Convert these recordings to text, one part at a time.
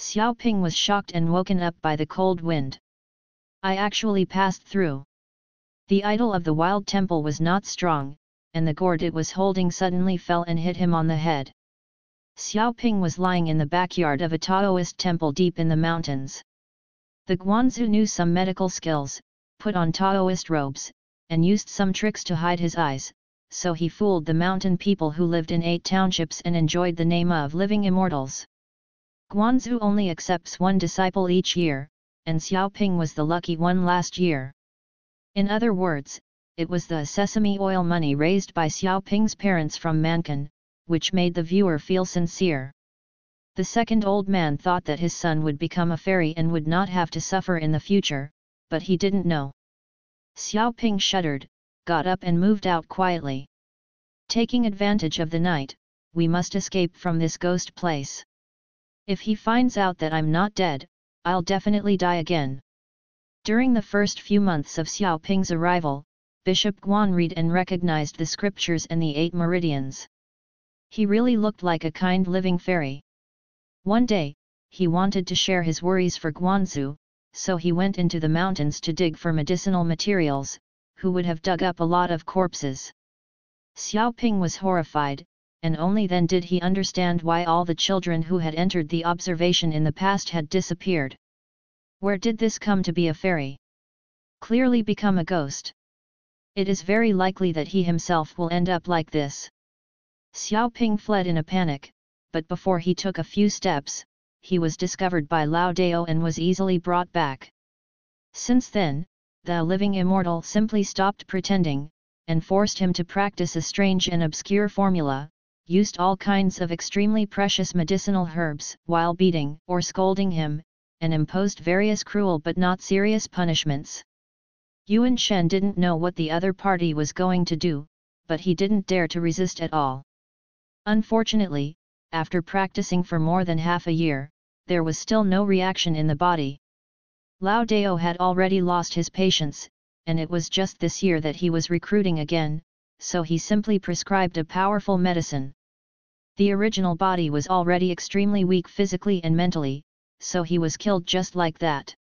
Xiao Ping was shocked and woken up by the cold wind. I actually passed through. The idol of the wild temple was not strong, and the gourd it was holding suddenly fell and hit him on the head. Xiao Ping was lying in the backyard of a Taoist temple deep in the mountains. The Guanzu knew some medical skills, put on Taoist robes, and used some tricks to hide his eyes, so he fooled the mountain people who lived in eight townships and enjoyed the name of living immortals. Guanzu only accepts one disciple each year, and Xiaoping was the lucky one last year. In other words, it was the sesame oil money raised by Xiaoping's parents from Mankan, which made the viewer feel sincere. The second old man thought that his son would become a fairy and would not have to suffer in the future, but he didn't know. Xiaoping shuddered, got up and moved out quietly. Taking advantage of the night, we must escape from this ghost place. If he finds out that I'm not dead, I'll definitely die again. During the first few months of Xiao Ping's arrival, Bishop Guan read and recognized the scriptures and the eight meridians. He really looked like a kind living fairy. One day, he wanted to share his worries for Guanzu, so he went into the mountains to dig for medicinal materials, who would have dug up a lot of corpses. Xiao Ping was horrified, and only then did he understand why all the children who had entered the observation in the past had disappeared. Where did this come to be a fairy? Clearly become a ghost. It is very likely that he himself will end up like this. Xiao Ping fled in a panic, but before he took a few steps, he was discovered by Lao Dao and was easily brought back. Since then, the living immortal simply stopped pretending, and forced him to practice a strange and obscure formula, used all kinds of extremely precious medicinal herbs while beating or scolding him, and imposed various cruel but not serious punishments. Yuan Shen didn't know what the other party was going to do, but he didn't dare to resist at all. Unfortunately, after practicing for more than half a year, there was still no reaction in the body. Lao Dao had already lost his patience, and it was just this year that he was recruiting again, so he simply prescribed a powerful medicine. The original body was already extremely weak physically and mentally, so he was killed just like that.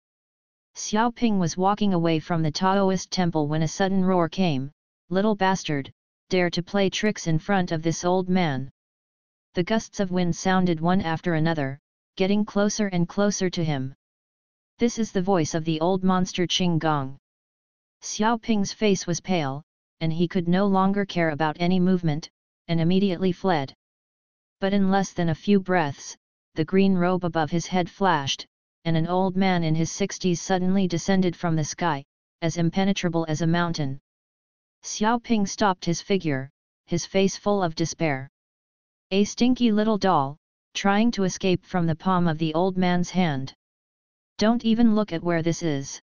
Xiao Ping was walking away from the Taoist temple when a sudden roar came, little bastard, dare to play tricks in front of this old man. The gusts of wind sounded one after another, getting closer and closer to him. This is the voice of the old monster Qing Gong. Xiao Ping's face was pale, and he could no longer care about any movement, and immediately fled. But in less than a few breaths, the green robe above his head flashed, and an old man in his sixties suddenly descended from the sky, as impenetrable as a mountain. Xiao Ping stopped his figure, his face full of despair. A stinky little doll, trying to escape from the palm of the old man's hand. Don't even look at where this is.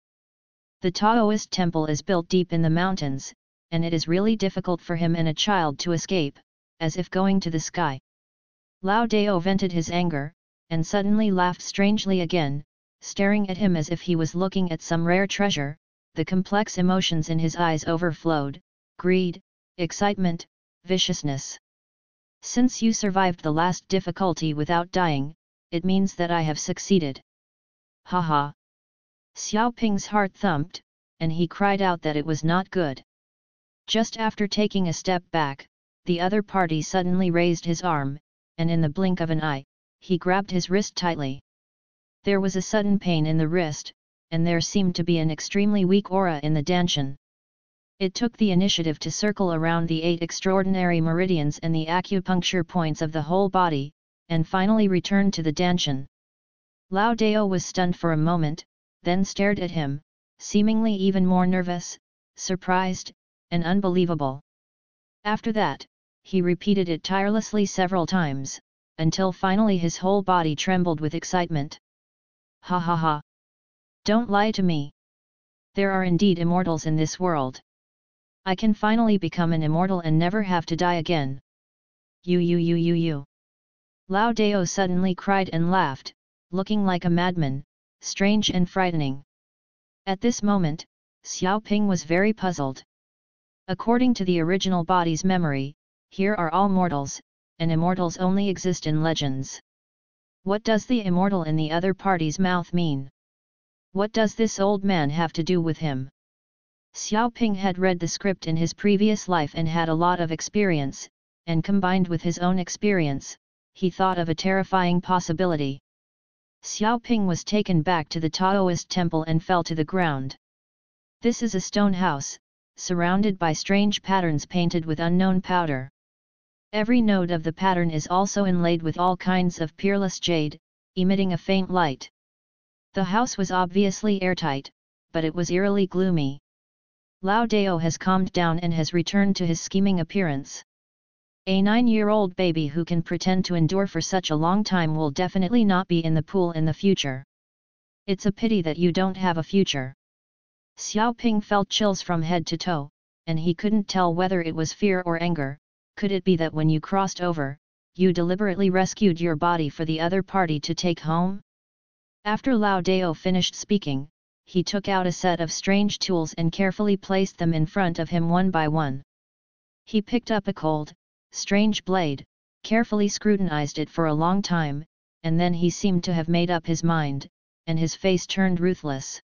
The Taoist temple is built deep in the mountains, and it is really difficult for him and a child to escape, as if going to the sky. Lao Dao vented his anger, and suddenly laughed strangely again, staring at him as if he was looking at some rare treasure, the complex emotions in his eyes overflowed, greed, excitement, viciousness. Since you survived the last difficulty without dying, it means that I have succeeded. Ha ha! Xiao Ping's heart thumped, and he cried out that it was not good. Just after taking a step back, the other party suddenly raised his arm, and in the blink of an eye, he grabbed his wrist tightly. There was a sudden pain in the wrist, and there seemed to be an extremely weak aura in the Dantian. It took the initiative to circle around the eight extraordinary meridians and the acupuncture points of the whole body, and finally returned to the Dantian. Lao Dao was stunned for a moment, then stared at him, seemingly even more nervous, surprised, and unbelievable. After that, he repeated it tirelessly several times, until finally his whole body trembled with excitement. Ha ha ha! Don't lie to me! There are indeed immortals in this world. I can finally become an immortal and never have to die again. You you you you you! Lao Dao suddenly cried and laughed, looking like a madman, strange and frightening. At this moment, Xiao Ping was very puzzled. According to the original body's memory, here are all mortals, and immortals only exist in legends. What does the immortal in the other party's mouth mean? What does this old man have to do with him? Xiao Ping had read the script in his previous life and had a lot of experience, and combined with his own experience, he thought of a terrifying possibility. Xiao Ping was taken back to the Taoist temple and fell to the ground. This is a stone house, surrounded by strange patterns painted with unknown powder. Every node of the pattern is also inlaid with all kinds of peerless jade, emitting a faint light. The house was obviously airtight, but it was eerily gloomy. Lao Dao has calmed down and has returned to his scheming appearance. A nine-year-old baby who can pretend to endure for such a long time will definitely not be in the pool in the future. It's a pity that you don't have a future. Xiao Ping felt chills from head to toe, and he couldn't tell whether it was fear or anger, could it be that when you crossed over, you deliberately rescued your body for the other party to take home? After Lao Dao finished speaking, he took out a set of strange tools and carefully placed them in front of him one by one. He picked up a cold, strange blade, carefully scrutinized it for a long time, and then he seemed to have made up his mind, and his face turned ruthless.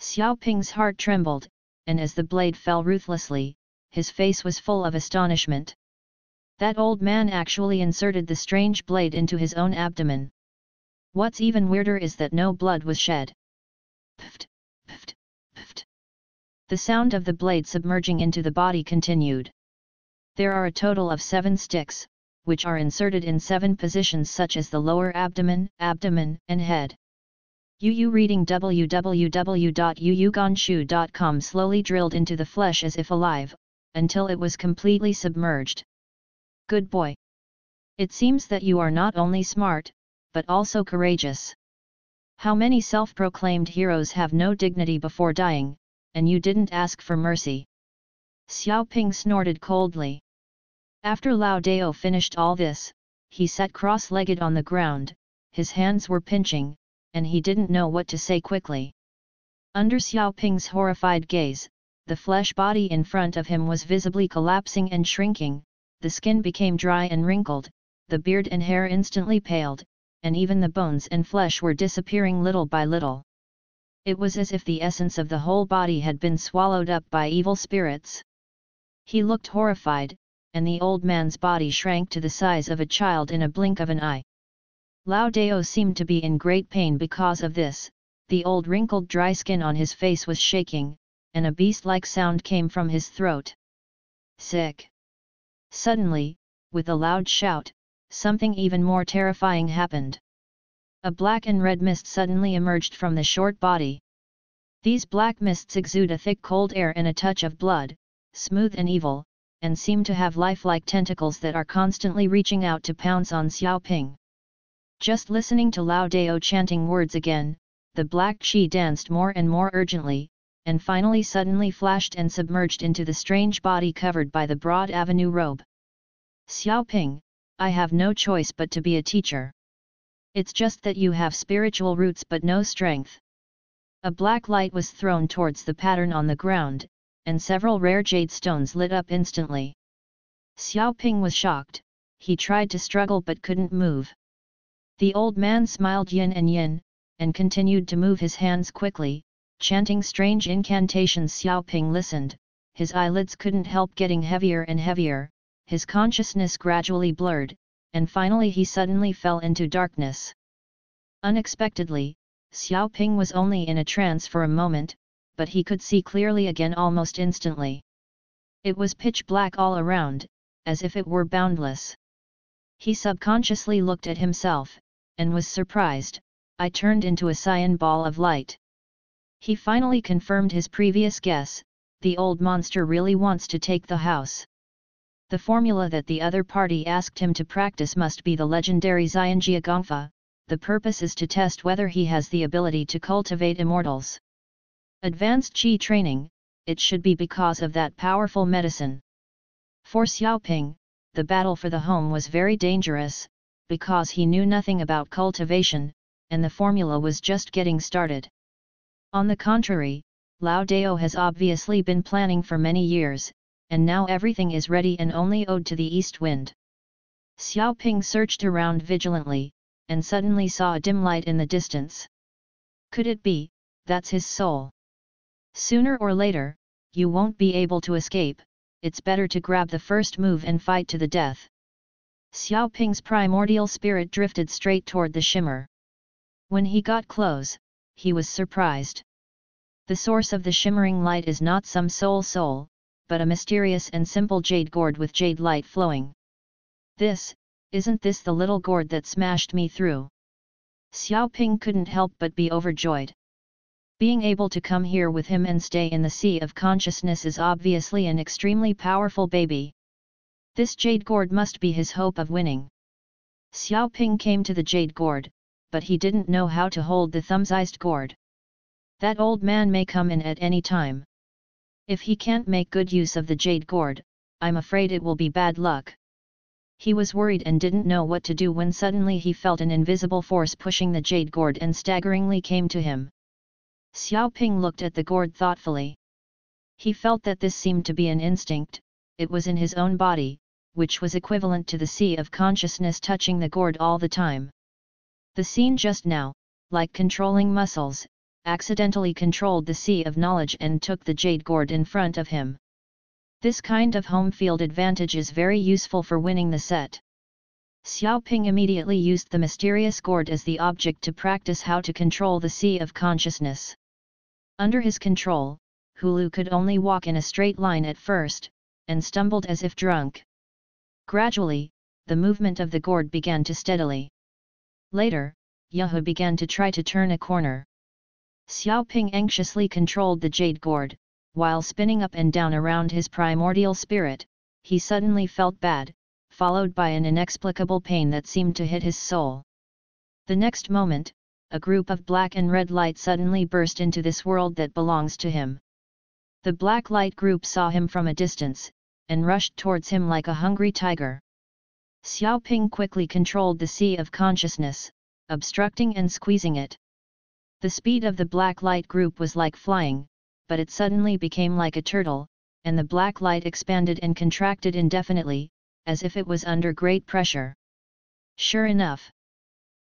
Xiao Ping's heart trembled, and as the blade fell ruthlessly, his face was full of astonishment. That old man actually inserted the strange blade into his own abdomen. What's even weirder is that no blood was shed. Pfft, pfft, pfft. The sound of the blade submerging into the body continued. There are a total of seven sticks, which are inserted in seven positions such as the lower abdomen, abdomen, and head. UU reading www.uukanshu.com slowly drilled into the flesh as if alive, until it was completely submerged. Good boy! It seems that you are not only smart, but also courageous. How many self-proclaimed heroes have no dignity before dying, and you didn't ask for mercy? Xiao Ping snorted coldly. After Lao Dao finished all this, he sat cross-legged on the ground, his hands were pinching, and he didn't know what to say quickly. Under Xiao Ping's horrified gaze, the flesh body in front of him was visibly collapsing and shrinking, the skin became dry and wrinkled, the beard and hair instantly paled, and even the bones and flesh were disappearing little by little. It was as if the essence of the whole body had been swallowed up by evil spirits. He looked horrified, and the old man's body shrank to the size of a child in a blink of an eye. Lao Dao seemed to be in great pain because of this, the old wrinkled dry skin on his face was shaking, and a beast-like sound came from his throat. Sick! Suddenly, with a loud shout, something even more terrifying happened. A black and red mist suddenly emerged from the short body. These black mists exude a thick cold air and a touch of blood, smooth and evil, and seem to have lifelike tentacles that are constantly reaching out to pounce on Xiao Ping. Just listening to Lao Dao chanting words again, the black chi danced more and more urgently, and finally suddenly flashed and submerged into the strange body covered by the broad avenue robe. Xiao Ping, I have no choice but to be a teacher. It's just that you have spiritual roots but no strength. A black light was thrown towards the pattern on the ground, and several rare jade stones lit up instantly. Xiao Ping was shocked, he tried to struggle but couldn't move. The old man smiled yin and yin, and continued to move his hands quickly, Chanting strange incantations Xiao Ping listened, his eyelids couldn't help getting heavier and heavier, his consciousness gradually blurred, and finally he suddenly fell into darkness. Unexpectedly, Xiao Ping was only in a trance for a moment, but he could see clearly again almost instantly. It was pitch black all around, as if it were boundless. He subconsciously looked at himself, and was surprised, I turned into a cyan ball of light. He finally confirmed his previous guess, the old monster really wants to take the house. The formula that the other party asked him to practice must be the legendary Xianjia Gongfa, the purpose is to test whether he has the ability to cultivate immortals. Advanced Qi training, it should be because of that powerful medicine. For Xiaoping, the battle for the home was very dangerous, because he knew nothing about cultivation, and the formula was just getting started. On the contrary, Lao Dao has obviously been planning for many years, and now everything is ready and only owed to the east wind. Xiao Ping searched around vigilantly, and suddenly saw a dim light in the distance. Could it be, that's his soul? Sooner or later, you won't be able to escape, it's better to grab the first move and fight to the death. Xiao Ping's primordial spirit drifted straight toward the shimmer. When he got close, he was surprised. The source of the shimmering light is not some soul soul, but a mysterious and simple jade gourd with jade light flowing. This, isn't this the little gourd that smashed me through? Xiao Ping couldn't help but be overjoyed. Being able to come here with him and stay in the sea of consciousness is obviously an extremely powerful baby. This jade gourd must be his hope of winning. Xiao Ping came to the jade gourd, but he didn't know how to hold the thumb-sized gourd. That old man may come in at any time. If he can't make good use of the jade gourd, I'm afraid it will be bad luck. He was worried and didn't know what to do when suddenly he felt an invisible force pushing the jade gourd and staggeringly came to him. Xiao Ping looked at the gourd thoughtfully. He felt that this seemed to be an instinct, it was in his own body, which was equivalent to the sea of consciousness touching the gourd all the time. The scene just now, like controlling muscles, accidentally controlled the sea of knowledge and took the jade gourd in front of him. This kind of home field advantage is very useful for winning the set. Xiao Ping immediately used the mysterious gourd as the object to practice how to control the sea of consciousness. Under his control, Hulu could only walk in a straight line at first, and stumbled as if drunk. Gradually, the movement of the gourd began to steadily. Later, Yahu began to try to turn a corner. Xiao Ping anxiously controlled the jade gourd, while spinning up and down around his primordial spirit, he suddenly felt bad, followed by an inexplicable pain that seemed to hit his soul. The next moment, a group of black and red light suddenly burst into this world that belongs to him. The black light group saw him from a distance, and rushed towards him like a hungry tiger. Xiao Ping quickly controlled the sea of consciousness, obstructing and squeezing it. The speed of the black light group was like flying, but it suddenly became like a turtle, and the black light expanded and contracted indefinitely, as if it was under great pressure. Sure enough,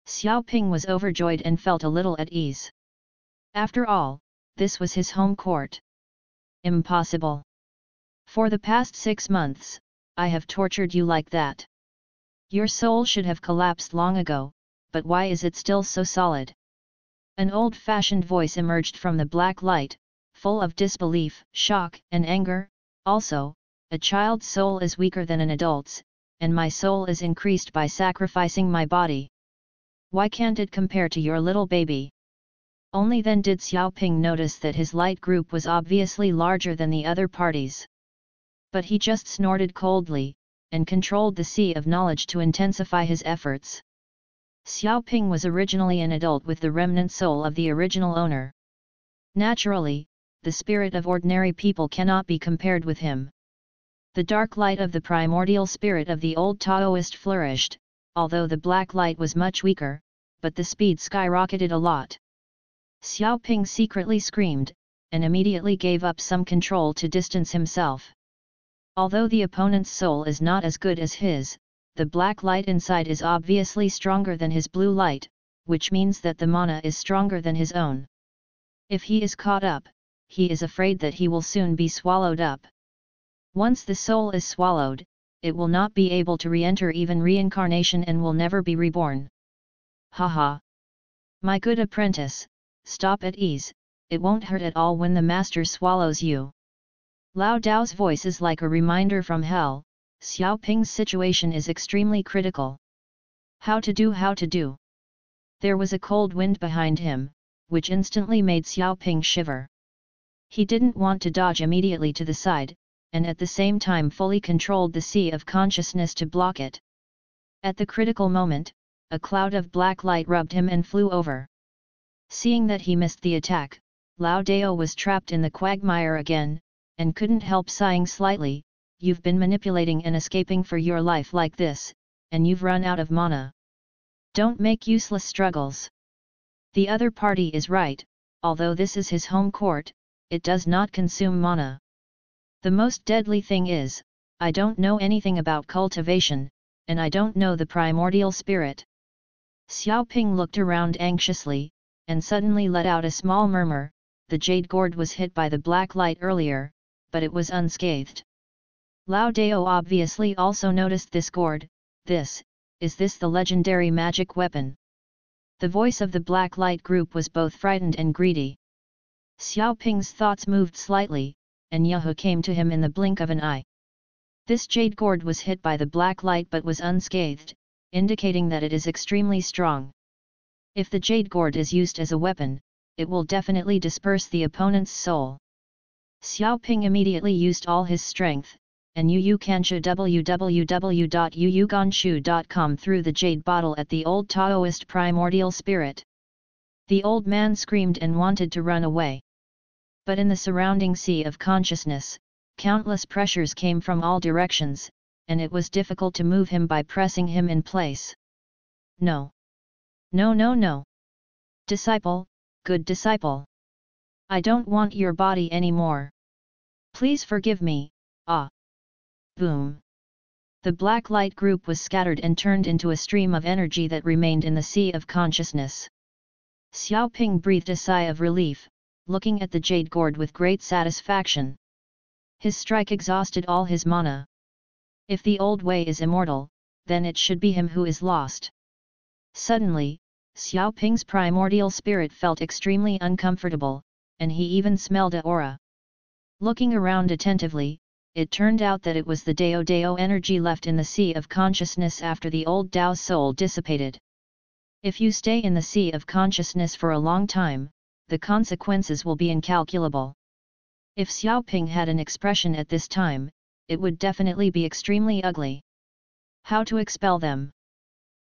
Xiao Ping was overjoyed and felt a little at ease. After all, this was his home court. Impossible. For the past six months, I have tortured you like that. Your soul should have collapsed long ago, but why is it still so solid? An old-fashioned voice emerged from the black light, full of disbelief, shock, and anger, also, a child's soul is weaker than an adult's, and my soul is increased by sacrificing my body. Why can't it compare to your little baby? Only then did Xiaoping notice that his light group was obviously larger than the other parties. But he just snorted coldly, and controlled the sea of knowledge to intensify his efforts. Xiaoping was originally an adult with the remnant soul of the original owner. Naturally, the spirit of ordinary people cannot be compared with him. The dark light of the primordial spirit of the old Taoist flourished, although the black light was much weaker, but the speed skyrocketed a lot. Xiao Ping secretly screamed, and immediately gave up some control to distance himself. Although the opponent's soul is not as good as his, the black light inside is obviously stronger than his blue light, which means that the mana is stronger than his own. If he is caught up, he is afraid that he will soon be swallowed up. Once the soul is swallowed, it will not be able to re-enter even reincarnation and will never be reborn. Haha! My good apprentice, stop at ease, it won't hurt at all when the master swallows you. Lao Dao's voice is like a reminder from hell, Xiao Ping's situation is extremely critical. How to do how to do. There was a cold wind behind him, which instantly made Xiao Ping shiver. He didn't want to dodge immediately to the side, and at the same time fully controlled the sea of consciousness to block it. At the critical moment, a cloud of black light rubbed him and flew over. Seeing that he missed the attack, Lao Dao was trapped in the quagmire again, and couldn't help sighing slightly, you've been manipulating and escaping for your life like this, and you've run out of mana. Don't make useless struggles. The other party is right, although this is his home court, it does not consume mana. The most deadly thing is, I don't know anything about cultivation, and I don't know the primordial spirit. Xiaoping looked around anxiously, and suddenly let out a small murmur, the jade gourd was hit by the black light earlier, but it was unscathed. Lao Dao obviously also noticed this gourd, this, is this the legendary magic weapon? The voice of the black light group was both frightened and greedy. Xiaoping's thoughts moved slightly, and Yahu came to him in the blink of an eye. This jade gourd was hit by the black light but was unscathed, indicating that it is extremely strong. If the jade gourd is used as a weapon, it will definitely disperse the opponent's soul. Xiao Ping immediately used all his strength, and Yu Kanshu www.yuyuganshu.com threw the jade bottle at the old Taoist primordial spirit. The old man screamed and wanted to run away. But in the surrounding sea of consciousness, countless pressures came from all directions, and it was difficult to move him by pressing him in place. No. No no no. Disciple, good disciple. I don't want your body anymore. Please forgive me, ah. Boom. The black light group was scattered and turned into a stream of energy that remained in the sea of consciousness. Xiao Ping breathed a sigh of relief, looking at the jade gourd with great satisfaction. His strike exhausted all his mana. If the old way is immortal, then it should be him who is lost. Suddenly, Xiao Ping's primordial spirit felt extremely uncomfortable, and he even smelled a aura. Looking around attentively, it turned out that it was the Dao Dao energy left in the sea of consciousness after the old Dao soul dissipated. If you stay in the sea of consciousness for a long time, the consequences will be incalculable. If Xiao Ping had an expression at this time, it would definitely be extremely ugly. How to expel them?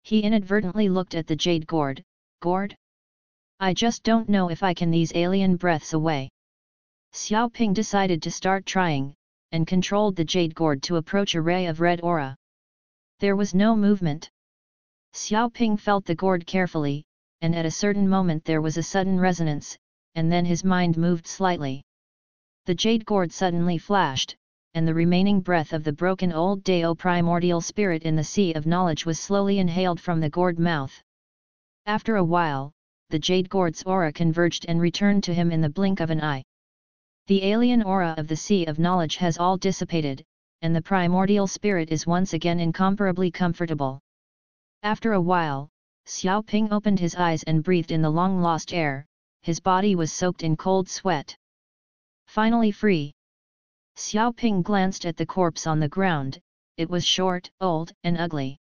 He inadvertently looked at the jade gourd, gourd? I just don't know if I can these alien breaths away. Xiao Ping decided to start trying, and controlled the jade gourd to approach a ray of red aura. There was no movement. Xiao Ping felt the gourd carefully, and at a certain moment there was a sudden resonance, and then his mind moved slightly. The jade gourd suddenly flashed, and the remaining breath of the broken old Dao primordial spirit in the sea of knowledge was slowly inhaled from the gourd mouth. After a while, the jade gourd's aura converged and returned to him in the blink of an eye. The alien aura of the sea of knowledge has all dissipated, and the primordial spirit is once again incomparably comfortable. After a while, Xiao Ping opened his eyes and breathed in the long-lost air, his body was soaked in cold sweat. Finally free. Xiao Ping glanced at the corpse on the ground, it was short, old, and ugly.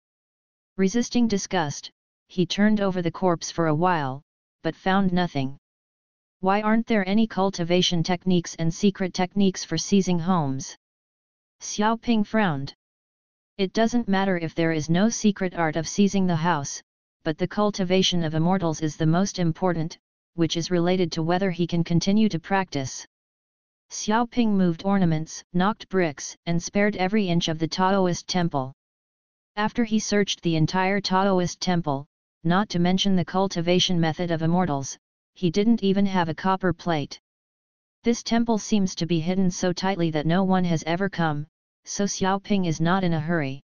Resisting disgust, he turned over the corpse for a while, but found nothing. Why aren't there any cultivation techniques and secret techniques for seizing homes? Xiao Ping frowned. It doesn't matter if there is no secret art of seizing the house, but the cultivation of immortals is the most important, which is related to whether he can continue to practice. Xiao Ping moved ornaments, knocked bricks, and spared every inch of the Taoist temple. After he searched the entire Taoist temple, not to mention the cultivation method of immortals, he didn't even have a copper plate. This temple seems to be hidden so tightly that no one has ever come, so Xiao Ping is not in a hurry.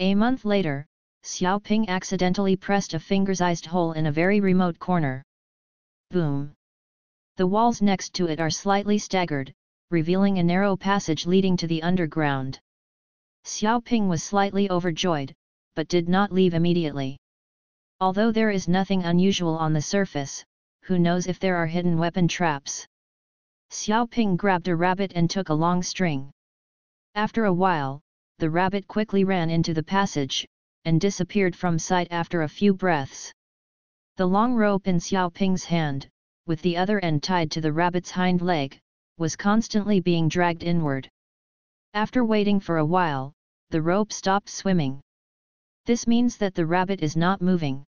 A month later, Xiao Ping accidentally pressed a finger-sized hole in a very remote corner. Boom! The walls next to it are slightly staggered, revealing a narrow passage leading to the underground. Xiao Ping was slightly overjoyed, but did not leave immediately. Although there is nothing unusual on the surface, who knows if there are hidden weapon traps. Xiao Ping grabbed a rabbit and took a long string. After a while, the rabbit quickly ran into the passage, and disappeared from sight after a few breaths. The long rope in Xiao Ping's hand, with the other end tied to the rabbit's hind leg, was constantly being dragged inward. After waiting for a while, the rope stopped swimming. This means that the rabbit is not moving.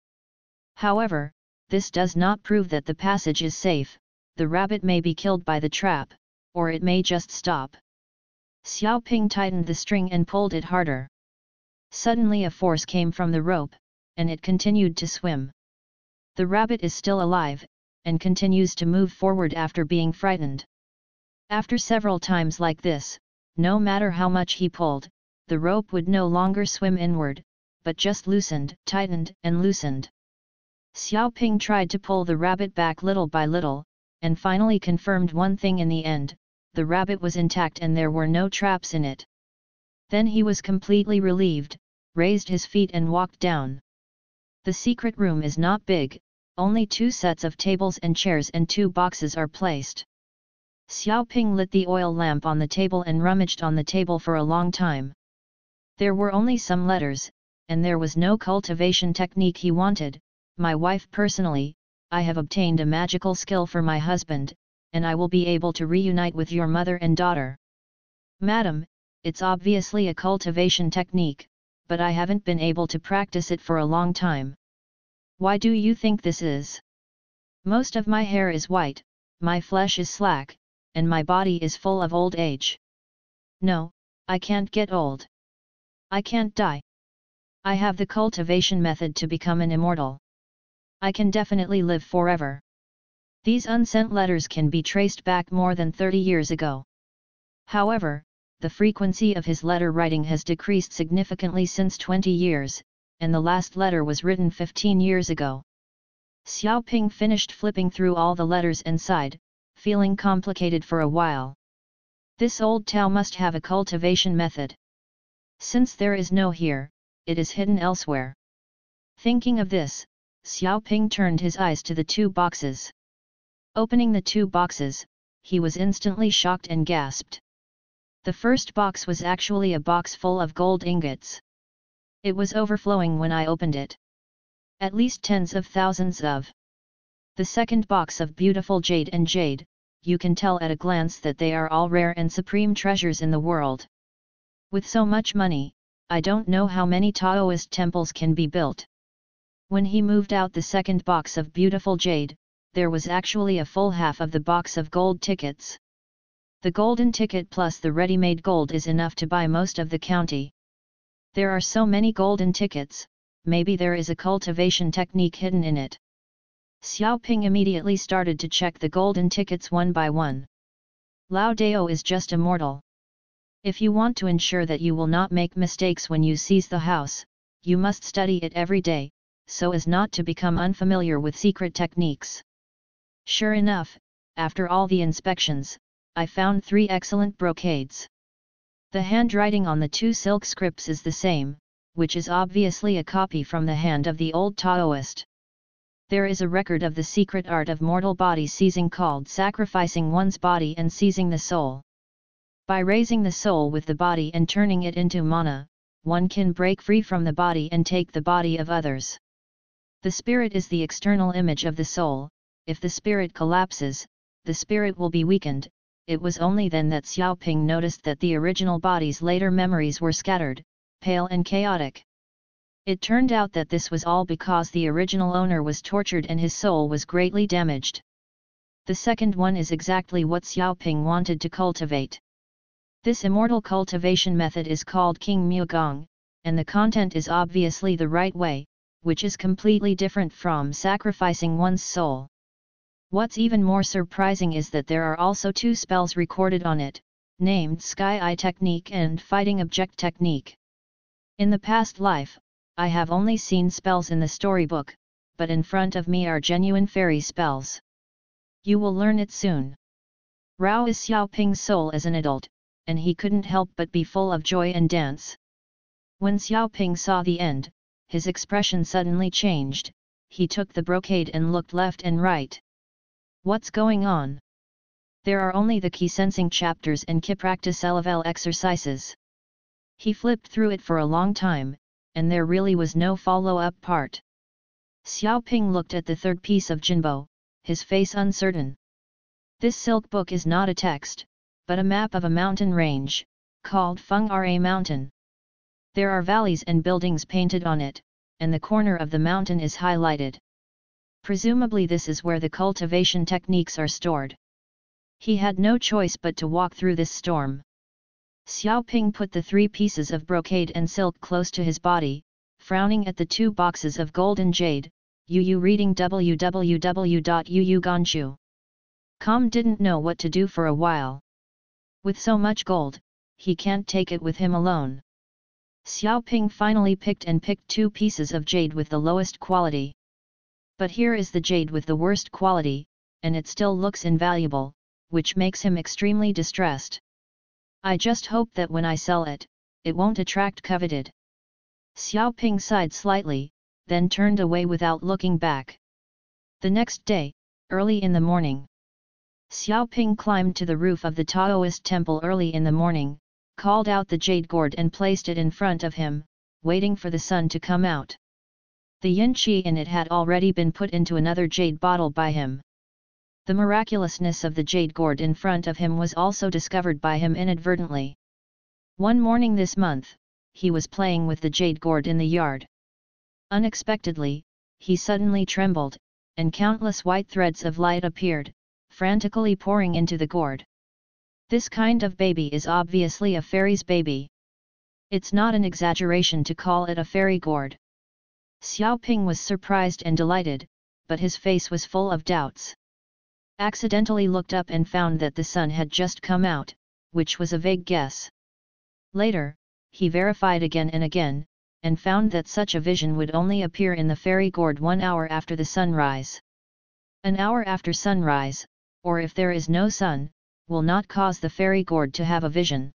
However, this does not prove that the passage is safe, the rabbit may be killed by the trap, or it may just stop. Xiao Ping tightened the string and pulled it harder. Suddenly a force came from the rope, and it continued to swim. The rabbit is still alive, and continues to move forward after being frightened. After several times like this, no matter how much he pulled, the rope would no longer swim inward, but just loosened, tightened and loosened. Xiao Ping tried to pull the rabbit back little by little, and finally confirmed one thing in the end, the rabbit was intact and there were no traps in it. Then he was completely relieved, raised his feet and walked down. The secret room is not big, only two sets of tables and chairs and two boxes are placed. Xiao Ping lit the oil lamp on the table and rummaged on the table for a long time. There were only some letters, and there was no cultivation technique he wanted. My wife personally, I have obtained a magical skill for my husband, and I will be able to reunite with your mother and daughter. Madam, it's obviously a cultivation technique, but I haven't been able to practice it for a long time. Why do you think this is? Most of my hair is white, my flesh is slack, and my body is full of old age. No, I can't get old. I can't die. I have the cultivation method to become an immortal. I can definitely live forever. These unsent letters can be traced back more than 30 years ago. However, the frequency of his letter writing has decreased significantly since 20 years, and the last letter was written 15 years ago. Xiao Ping finished flipping through all the letters and sighed, feeling complicated for a while. This old Tao must have a cultivation method. Since there is no here, it is hidden elsewhere. Thinking of this, Xiao Ping turned his eyes to the two boxes. Opening the two boxes, he was instantly shocked and gasped. The first box was actually a box full of gold ingots. It was overflowing when I opened it. At least tens of thousands of. The second box of beautiful jade and jade, you can tell at a glance that they are all rare and supreme treasures in the world. With so much money, I don't know how many Taoist temples can be built. When he moved out the second box of beautiful jade, there was actually a full half of the box of gold tickets. The golden ticket plus the ready-made gold is enough to buy most of the county. There are so many golden tickets, maybe there is a cultivation technique hidden in it. Xiao Ping immediately started to check the golden tickets one by one. Lao Dao is just immortal. If you want to ensure that you will not make mistakes when you seize the house, you must study it every day, so as not to become unfamiliar with secret techniques. Sure enough, after all the inspections, I found three excellent brocades. The handwriting on the two silk scripts is the same, which is obviously a copy from the hand of the old Taoist. There is a record of the secret art of mortal body seizing called sacrificing one's body and seizing the soul. By raising the soul with the body and turning it into mana, one can break free from the body and take the body of others. The spirit is the external image of the soul, if the spirit collapses, the spirit will be weakened. It was only then that Xiaoping noticed that the original body's later memories were scattered, pale and chaotic. It turned out that this was all because the original owner was tortured and his soul was greatly damaged. The second one is exactly what Xiaoping wanted to cultivate. This immortal cultivation method is called King Mu Gong, and the content is obviously the right way, which is completely different from sacrificing one's soul. What's even more surprising is that there are also two spells recorded on it, named Sky Eye Technique and Fighting Object Technique. In the past life, I have only seen spells in the storybook, but in front of me are genuine fairy spells. You will learn it soon. Rao is Xiao Ping's soul as an adult, and he couldn't help but be full of joy and dance. When Xiao Ping saw the end, his expression suddenly changed, he took the brocade and looked left and right. What's going on? There are only the key sensing chapters and key practice LFL exercises. He flipped through it for a long time, and there really was no follow-up part. Xiao Ping looked at the third piece of Jinbo, his face uncertain. This silk book is not a text, but a map of a mountain range, called Feng Ra Mountain. There are valleys and buildings painted on it, and the corner of the mountain is highlighted. Presumably this is where the cultivation techniques are stored. He had no choice but to walk through this storm. Xiao Ping put the three pieces of brocade and silk close to his body, frowning at the two boxes of gold and jade, Yu reading www.yuuganchu.com didn't know what to do for a while. With so much gold, he can't take it with him alone. Xiao Ping finally picked and picked two pieces of jade with the lowest quality. But here is the jade with the worst quality, and it still looks invaluable, which makes him extremely distressed. I just hope that when I sell it, it won't attract coveted. Xiao Ping sighed slightly, then turned away without looking back. The next day, early in the morning, Xiao Ping climbed to the roof of the Taoist temple early in the morning, called out the jade gourd and placed it in front of him, waiting for the sun to come out. The yin qi in it had already been put into another jade bottle by him. The miraculousness of the jade gourd in front of him was also discovered by him inadvertently. One morning this month, he was playing with the jade gourd in the yard. Unexpectedly, he suddenly trembled, and countless white threads of light appeared, frantically pouring into the gourd. This kind of baby is obviously a fairy's baby. It's not an exaggeration to call it a fairy gourd. Xiao Ping was surprised and delighted, but his face was full of doubts. Accidentally looked up and found that the sun had just come out, which was a vague guess. Later, he verified again and again, and found that such a vision would only appear in the fairy gourd one hour after the sunrise. An hour after sunrise, or if there is no sun, will not cause the fairy gourd to have a vision.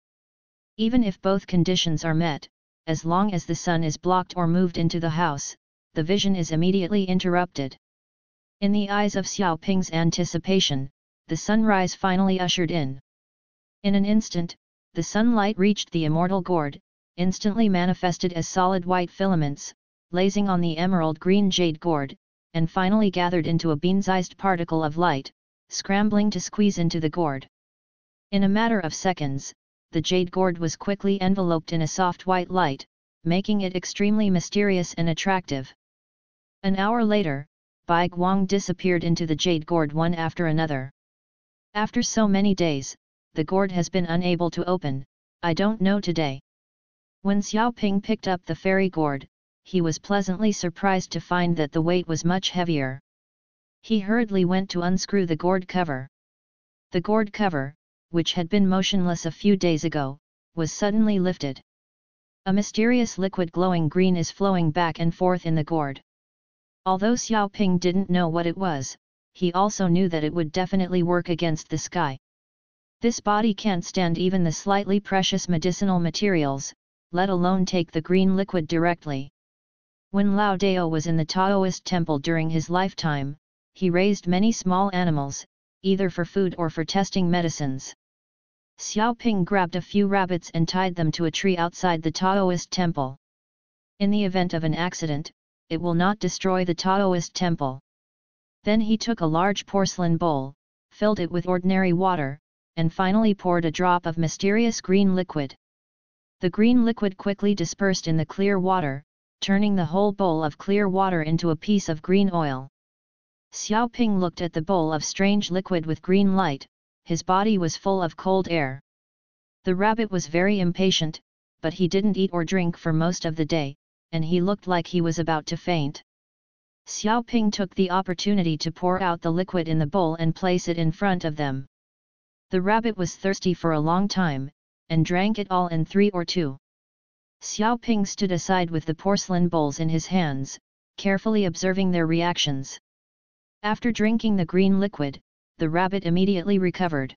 Even if both conditions are met, as long as the sun is blocked or moved into the house, the vision is immediately interrupted. In the eyes of Xiao Ping's anticipation, the sunrise finally ushered in. In an instant, the sunlight reached the immortal gourd, instantly manifested as solid white filaments, blazing on the emerald green jade gourd, and finally gathered into a bean-sized particle of light, scrambling to squeeze into the gourd. In a matter of seconds, the jade gourd was quickly enveloped in a soft white light, making it extremely mysterious and attractive. An hour later, Bai Guang disappeared into the jade gourd one after another. After so many days, the gourd has been unable to open, I don't know today. When Xiao Ping picked up the fairy gourd, he was pleasantly surprised to find that the weight was much heavier. He hurriedly went to unscrew the gourd cover. The gourd cover, which had been motionless a few days ago, was suddenly lifted. A mysterious liquid glowing green is flowing back and forth in the gourd. Although Xiao Ping didn't know what it was, he also knew that it would definitely work against the sky. This body can't stand even the slightly precious medicinal materials, let alone take the green liquid directly. When Lao Dao was in the Taoist temple during his lifetime, he raised many small animals, either for food or for testing medicines. Xiao Ping grabbed a few rabbits and tied them to a tree outside the Taoist temple. In the event of an accident, it will not destroy the Taoist temple. Then he took a large porcelain bowl, filled it with ordinary water, and finally poured a drop of mysterious green liquid. The green liquid quickly dispersed in the clear water, turning the whole bowl of clear water into a piece of green oil. Xiao Ping looked at the bowl of strange liquid with green light, his body was full of cold air. The rabbit was very impatient, but he didn't eat or drink for most of the day, and he looked like he was about to faint. Xiao Ping took the opportunity to pour out the liquid in the bowl and place it in front of them. The rabbit was thirsty for a long time, and drank it all in three or two. Xiao Ping stood aside with the porcelain bowls in his hands, carefully observing their reactions. After drinking the green liquid, the rabbit immediately recovered.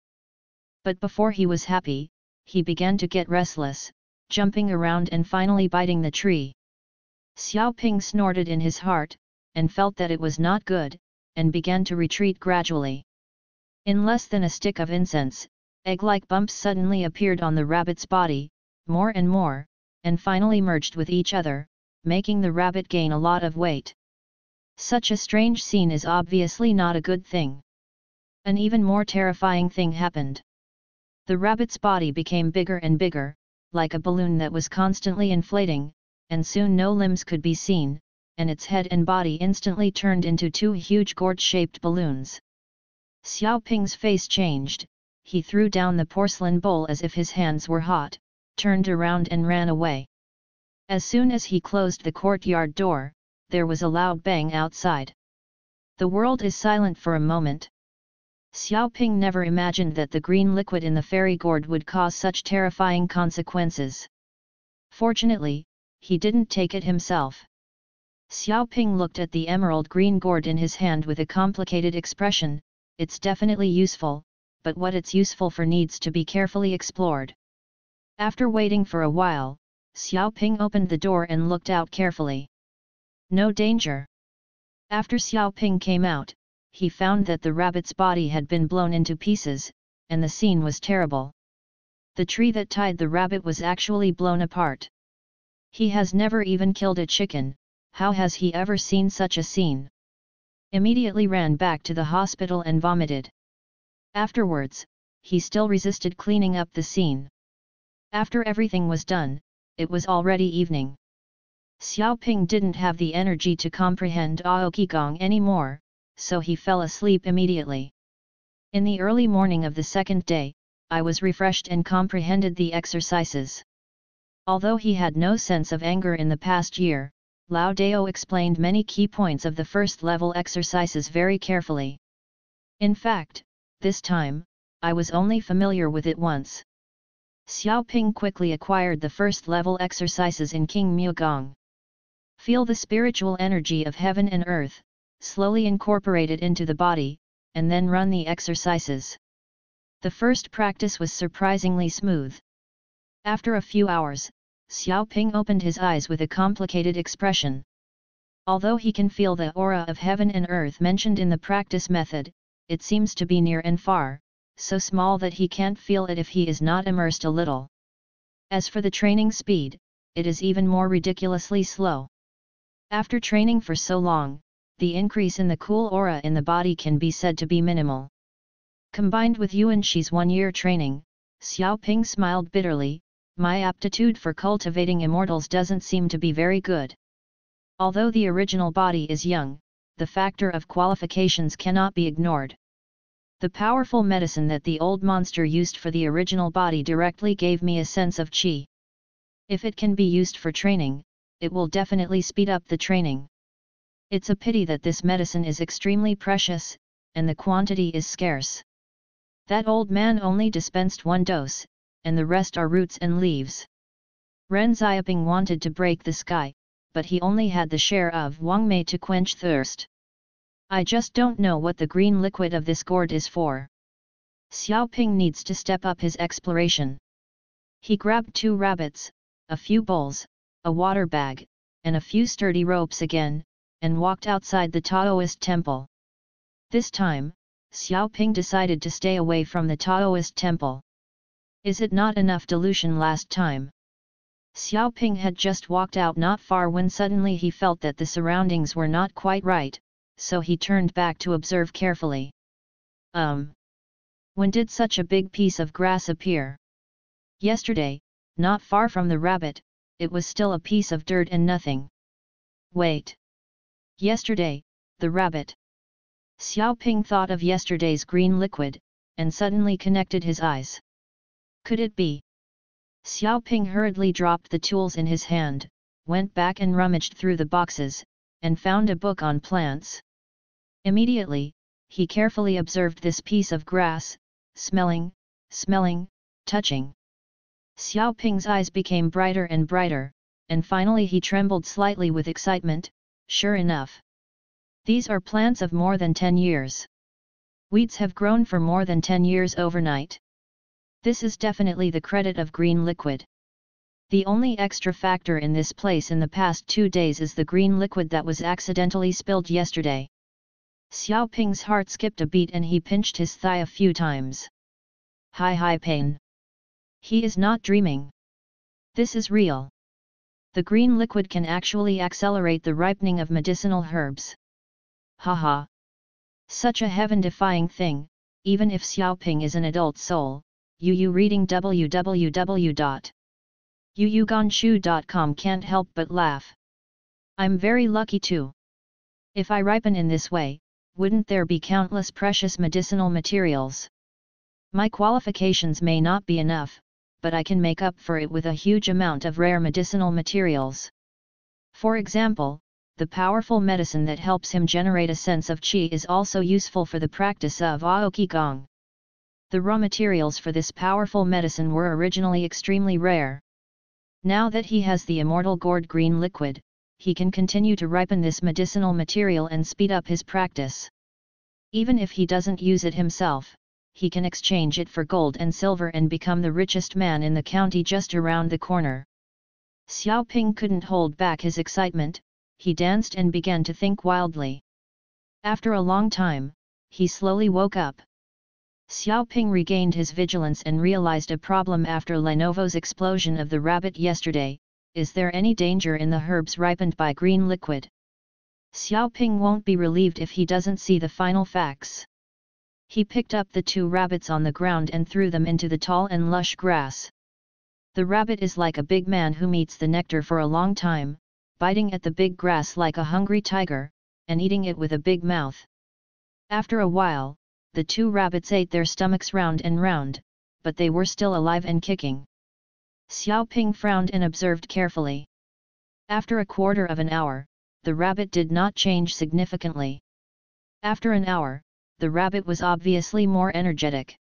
But before he was happy, he began to get restless, jumping around and finally biting the tree. Xiao Ping snorted in his heart, and felt that it was not good, and began to retreat gradually. In less than a stick of incense, egg-like bumps suddenly appeared on the rabbit's body, more and more, and finally merged with each other, making the rabbit gain a lot of weight. Such a strange scene is obviously not a good thing. An even more terrifying thing happened. The rabbit's body became bigger and bigger, like a balloon that was constantly inflating, and soon no limbs could be seen, and its head and body instantly turned into two huge gourd-shaped balloons. Xiao Ping's face changed, he threw down the porcelain bowl as if his hands were hot, turned around and ran away. As soon as he closed the courtyard door, there was a loud bang outside. The world is silent for a moment. Xiao Ping never imagined that the green liquid in the fairy gourd would cause such terrifying consequences. Fortunately, he didn't take it himself. Xiao Ping looked at the emerald green gourd in his hand with a complicated expression, it's definitely useful, but what it's useful for needs to be carefully explored. After waiting for a while, Xiao Ping opened the door and looked out carefully. No danger. After Xiao Ping came out, he found that the rabbit's body had been blown into pieces, and the scene was terrible. The tree that tied the rabbit was actually blown apart. He has never even killed a chicken, how has he ever seen such a scene? Immediately ran back to the hospital and vomited. Afterwards, he still resisted cleaning up the scene. After everything was done, it was already evening. Xiao Ping didn't have the energy to comprehend Aokigong anymore, so he fell asleep immediately. In the early morning of the second day, I was refreshed and comprehended the exercises. Although he had no sense of anger in the past year, Lao Dao explained many key points of the first level exercises very carefully. In fact, this time, I was only familiar with it once. Xiao Ping quickly acquired the first level exercises in King Mu Gong. Feel the spiritual energy of heaven and earth, slowly incorporate it into the body, and then run the exercises. The first practice was surprisingly smooth. After a few hours, Xiao Ping opened his eyes with a complicated expression. Although he can feel the aura of heaven and earth mentioned in the practice method, it seems to be near and far, so small that he can't feel it if he is not immersed a little. As for the training speed, it is even more ridiculously slow. After training for so long, the increase in the cool aura in the body can be said to be minimal. Combined with Yuan Shi's one-year training, Xiao Ping smiled bitterly, my aptitude for cultivating immortals doesn't seem to be very good. Although the original body is young, the factor of qualifications cannot be ignored. The powerful medicine that the old monster used for the original body directly gave me a sense of chi. If it can be used for training, it will definitely speed up the training. It's a pity that this medicine is extremely precious, and the quantity is scarce. That old man only dispensed one dose, and the rest are roots and leaves. Ren Xiaoping wanted to break the sky, but he only had the share of Wang Mei to quench thirst. I just don't know what the green liquid of this gourd is for. Xiao Ping needs to step up his exploration. He grabbed two rabbits, a few bowls, a water bag, and a few sturdy ropes again, and walked outside the Taoist temple. This time, Xiao Ping decided to stay away from the Taoist temple. Is it not enough delusion last time? Xiao Ping had just walked out not far when suddenly he felt that the surroundings were not quite right, so he turned back to observe carefully. Um. When did such a big piece of grass appear? Yesterday, not far from the rabbit, it was still a piece of dirt and nothing. Wait. Yesterday, the rabbit. Xiao Ping thought of yesterday's green liquid, and suddenly connected his eyes. Could it be? Xiao Ping hurriedly dropped the tools in his hand, went back and rummaged through the boxes, and found a book on plants. Immediately, he carefully observed this piece of grass, smelling, smelling, touching. Xiao Ping's eyes became brighter and brighter, and finally he trembled slightly with excitement, sure enough. These are plants of more than 10 years. Weeds have grown for more than 10 years overnight. This is definitely the credit of green liquid. The only extra factor in this place in the past two days is the green liquid that was accidentally spilled yesterday. Xiao Ping's heart skipped a beat and he pinched his thigh a few times. Hi hi pain. He is not dreaming. This is real. The green liquid can actually accelerate the ripening of medicinal herbs. Haha! Such a heaven-defying thing, even if Xiaoping is an adult soul, Yu reading www.uukanshu.com can't help but laugh. I'm very lucky too. If I ripen in this way, wouldn't there be countless precious medicinal materials? My qualifications may not be enough, but I can make up for it with a huge amount of rare medicinal materials. For example, the powerful medicine that helps him generate a sense of qi is also useful for the practice of Aoki Gong. The raw materials for this powerful medicine were originally extremely rare. Now that he has the immortal gourd green liquid, he can continue to ripen this medicinal material and speed up his practice. Even if he doesn't use it himself, he can exchange it for gold and silver and become the richest man in the county just around the corner. Xiao Ping couldn't hold back his excitement, he danced and began to think wildly. After a long time, he slowly woke up. Xiao Ping regained his vigilance and realized a problem after Lenovo's explosion of the rabbit yesterday, is there any danger in the herbs ripened by green liquid? Xiao Ping won't be relieved if he doesn't see the final facts. He picked up the two rabbits on the ground and threw them into the tall and lush grass. The rabbit is like a big man who eats the nectar for a long time, biting at the big grass like a hungry tiger, and eating it with a big mouth. After a while, the two rabbits ate their stomachs round and round, but they were still alive and kicking. Xiao Ping frowned and observed carefully. After a quarter of an hour, the rabbit did not change significantly. After an hour, the rabbit was obviously more energetic.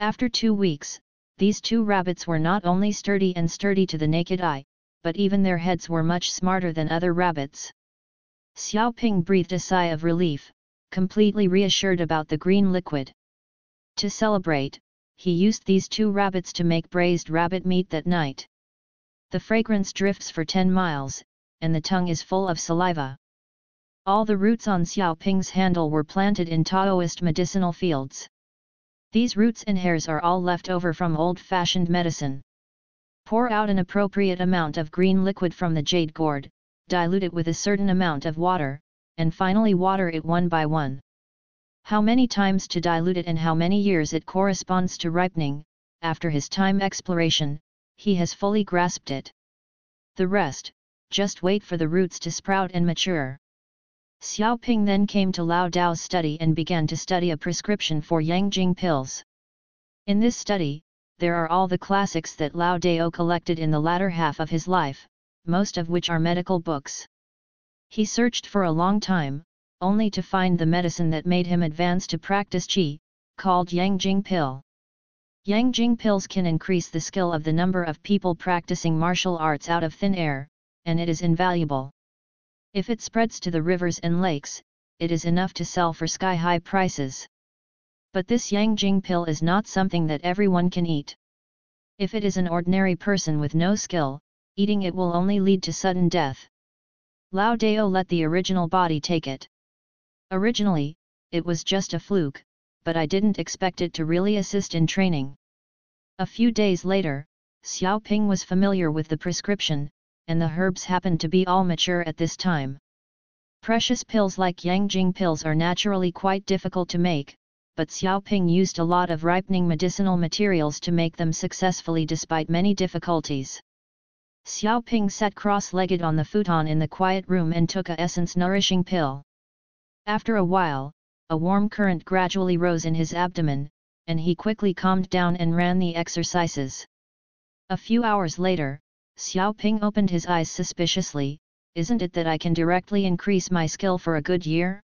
After two weeks, these two rabbits were not only sturdy and sturdy to the naked eye, but even their heads were much smarter than other rabbits. Xiao Ping breathed a sigh of relief, completely reassured about the green liquid. To celebrate, he used these two rabbits to make braised rabbit meat that night. The fragrance drifts for 10 miles, and the tongue is full of saliva. All the roots on Xiao Ping's handle were planted in Taoist medicinal fields. These roots and hairs are all left over from old-fashioned medicine. Pour out an appropriate amount of green liquid from the jade gourd, dilute it with a certain amount of water, and finally water it one by one how many times to dilute it and how many years it corresponds to ripening, after his time exploration, he has fully grasped it. The rest, just wait for the roots to sprout and mature. Xiao Ping then came to Lao Dao's study and began to study a prescription for Yang Jing pills. In this study, there are all the classics that Lao Dao collected in the latter half of his life, most of which are medical books. He searched for a long time, only to find the medicine that made him advance to practice qi, called Yang Jing pill. Yang Jing pills can increase the skill of the number of people practicing martial arts out of thin air, and it is invaluable. If it spreads to the rivers and lakes, it is enough to sell for sky-high prices. But this Yangjing pill is not something that everyone can eat. If it is an ordinary person with no skill, eating it will only lead to sudden death. Lao Dao let the original body take it. Originally, it was just a fluke, but I didn't expect it to really assist in training. A few days later, Xiao Ping was familiar with the prescription, and the herbs happened to be all mature at this time. Precious pills like Yangjing pills are naturally quite difficult to make, but Xiao Ping used a lot of ripening medicinal materials to make them successfully despite many difficulties. Xiao Ping sat cross-legged on the futon in the quiet room and took a essence nourishing pill. After a while, a warm current gradually rose in his abdomen, and he quickly calmed down and ran the exercises. A few hours later, Xiao Ping opened his eyes suspiciously, isn't it that I can directly increase my skill for a good year?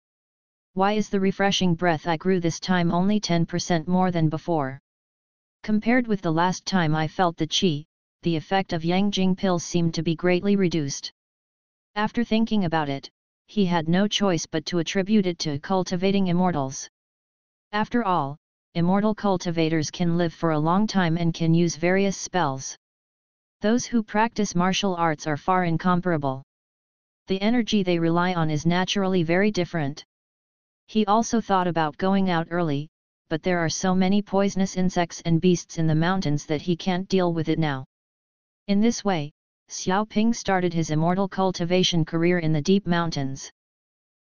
Why is the refreshing breath I grew this time only 10% more than before? Compared with the last time I felt the qi, the effect of Yang Jing pills seemed to be greatly reduced. After thinking about it, he had no choice but to attribute it to cultivating immortals. After all, immortal cultivators can live for a long time and can use various spells. Those who practice martial arts are far incomparable. The energy they rely on is naturally very different. He also thought about going out early, but there are so many poisonous insects and beasts in the mountains that he can't deal with it now. In this way, Xiao Ping started his immortal cultivation career in the deep mountains.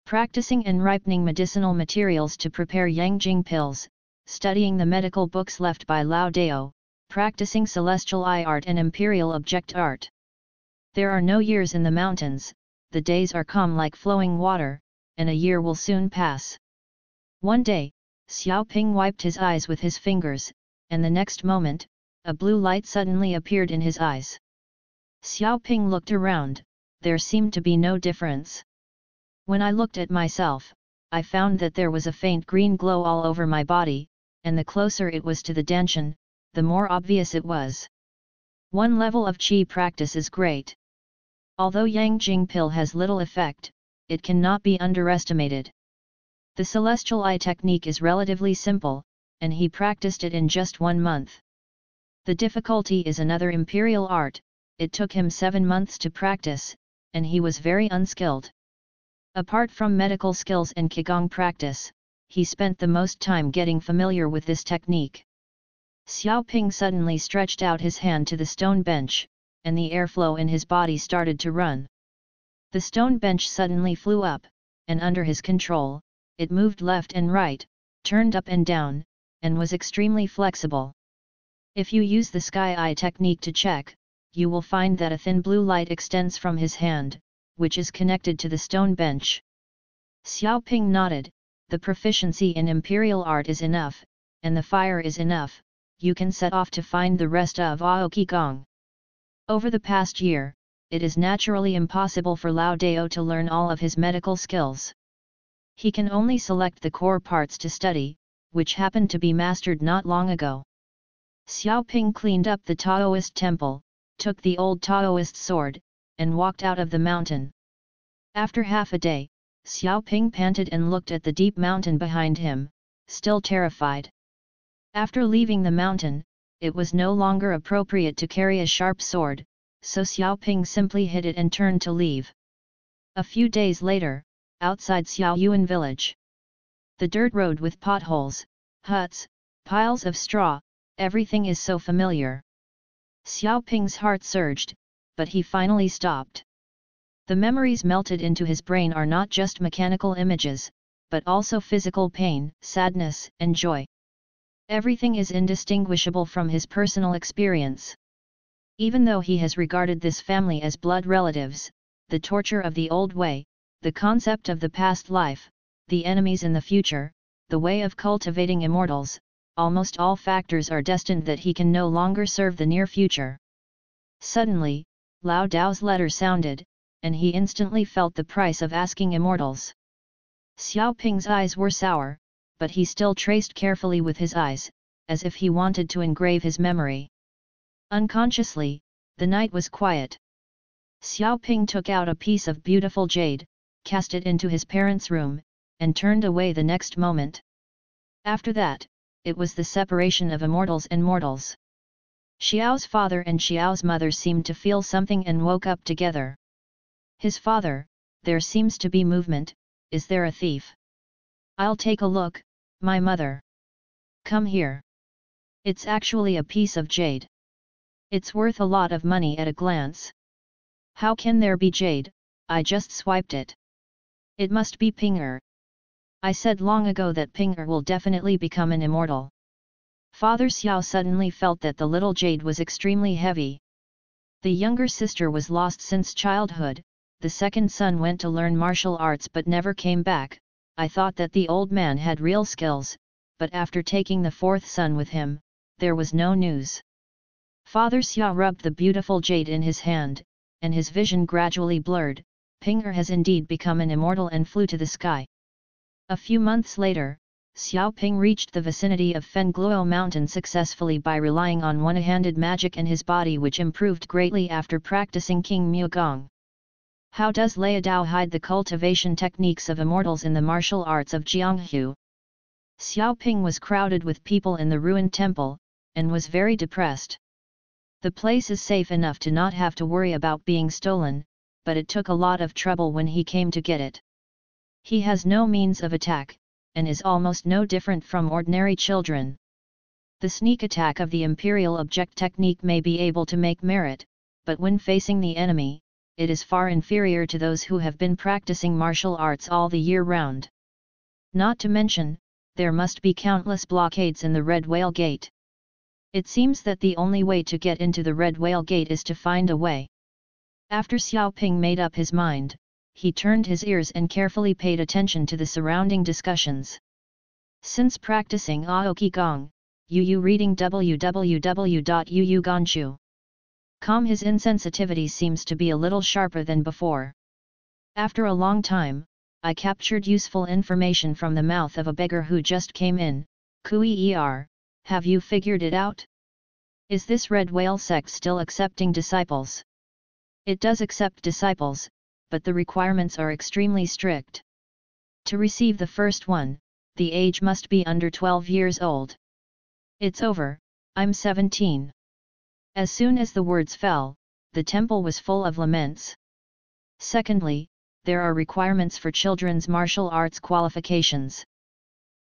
Practicing and ripening medicinal materials to prepare Yang Jing pills, studying the medical books left by Lao Dao, practicing celestial eye art and imperial object art. There are no years in the mountains, the days are calm like flowing water, and a year will soon pass. One day, Xiao Ping wiped his eyes with his fingers, and the next moment, a blue light suddenly appeared in his eyes. Xiao Ping looked around, there seemed to be no difference. When I looked at myself, I found that there was a faint green glow all over my body, and the closer it was to the Dantian, the more obvious it was. One level of Qi practice is great. Although Yang Jing pill has little effect, it cannot be underestimated. The celestial eye technique is relatively simple, and he practiced it in just one month. The difficulty is another imperial art, it took him seven months to practice, and he was very unskilled. Apart from medical skills and Qigong practice, he spent the most time getting familiar with this technique. Xiao Ping suddenly stretched out his hand to the stone bench, and the airflow in his body started to run. The stone bench suddenly flew up, and under his control, it moved left and right, turned up and down, and was extremely flexible. If you use the sky eye technique to check, you will find that a thin blue light extends from his hand, which is connected to the stone bench. Xiao Ping nodded, the proficiency in imperial art is enough, and the fire is enough, you can set off to find the rest of Aoki Gong. Over the past year, it is naturally impossible for Lao Dao to learn all of his medical skills. He can only select the core parts to study, which happened to be mastered not long ago. Xiao Ping cleaned up the Taoist temple, took the old Taoist sword, and walked out of the mountain. After half a day, Xiao Ping panted and looked at the deep mountain behind him, still terrified. After leaving the mountain, it was no longer appropriate to carry a sharp sword, so Xiao Ping simply hid it and turned to leave. A few days later, outside Xiao Yuan village. The dirt road with potholes, huts, piles of straw, everything is so familiar. Xiao Ping's heart surged, but he finally stopped. The memories melted into his brain are not just mechanical images, but also physical pain, sadness, and joy. Everything is indistinguishable from his personal experience. Even though he has regarded this family as blood relatives, the torture of the old way, the concept of the past life, the enemies in the future, the way of cultivating immortals, almost all factors are destined that he can no longer serve the near future. Suddenly, Lao Dao's letter sounded, and he instantly felt the price of asking immortals. Xiao Ping's eyes were sour, but he still traced carefully with his eyes, as if he wanted to engrave his memory. Unconsciously, the night was quiet. Xiao Ping took out a piece of beautiful jade, cast it into his parents' room, and turned away the next moment. After that, it was the separation of immortals and mortals. Xiao's father and Xiao's mother seemed to feel something and woke up together. His father, there seems to be movement, is there a thief? I'll take a look, my mother. Come here. It's actually a piece of jade. It's worth a lot of money at a glance. How can there be jade, I just swiped it. It must be Pinger. I said long ago that Pinger will definitely become an immortal. Father Xiao suddenly felt that the little jade was extremely heavy. The younger sister was lost since childhood, the second son went to learn martial arts but never came back, I thought that the old man had real skills, but after taking the fourth son with him, there was no news. Father Xiao rubbed the beautiful jade in his hand, and his vision gradually blurred, Pinger has indeed become an immortal and flew to the sky. A few months later, Xiao Ping reached the vicinity of Fengluo mountain successfully by relying on one-handed magic in his body which improved greatly after practicing King Mu Gong. How does Lao Dao hide the cultivation techniques of immortals in the martial arts of Jianghu? Xiao Ping was crowded with people in the ruined temple, and was very depressed. The place is safe enough to not have to worry about being stolen, but it took a lot of trouble when he came to get it. He has no means of attack, and is almost no different from ordinary children. The sneak attack of the imperial object technique may be able to make merit, but when facing the enemy, it is far inferior to those who have been practicing martial arts all the year round. Not to mention, there must be countless blockades in the Red Whale Gate. It seems that the only way to get into the Red Whale Gate is to find a way. After Xiao Ping made up his mind, he turned his ears and carefully paid attention to the surrounding discussions. Since practicing Aoki Gong, Yu reading www.uukanshu.com his insensitivity seems to be a little sharper than before. After a long time, I captured useful information from the mouth of a beggar who just came in, Kui Er, have you figured it out? Is this red whale sect still accepting disciples? It does accept disciples, but the requirements are extremely strict. To receive the first one, the age must be under 12 years old. It's over, I'm 17. As soon as the words fell, the temple was full of laments. Secondly, there are requirements for children's martial arts qualifications.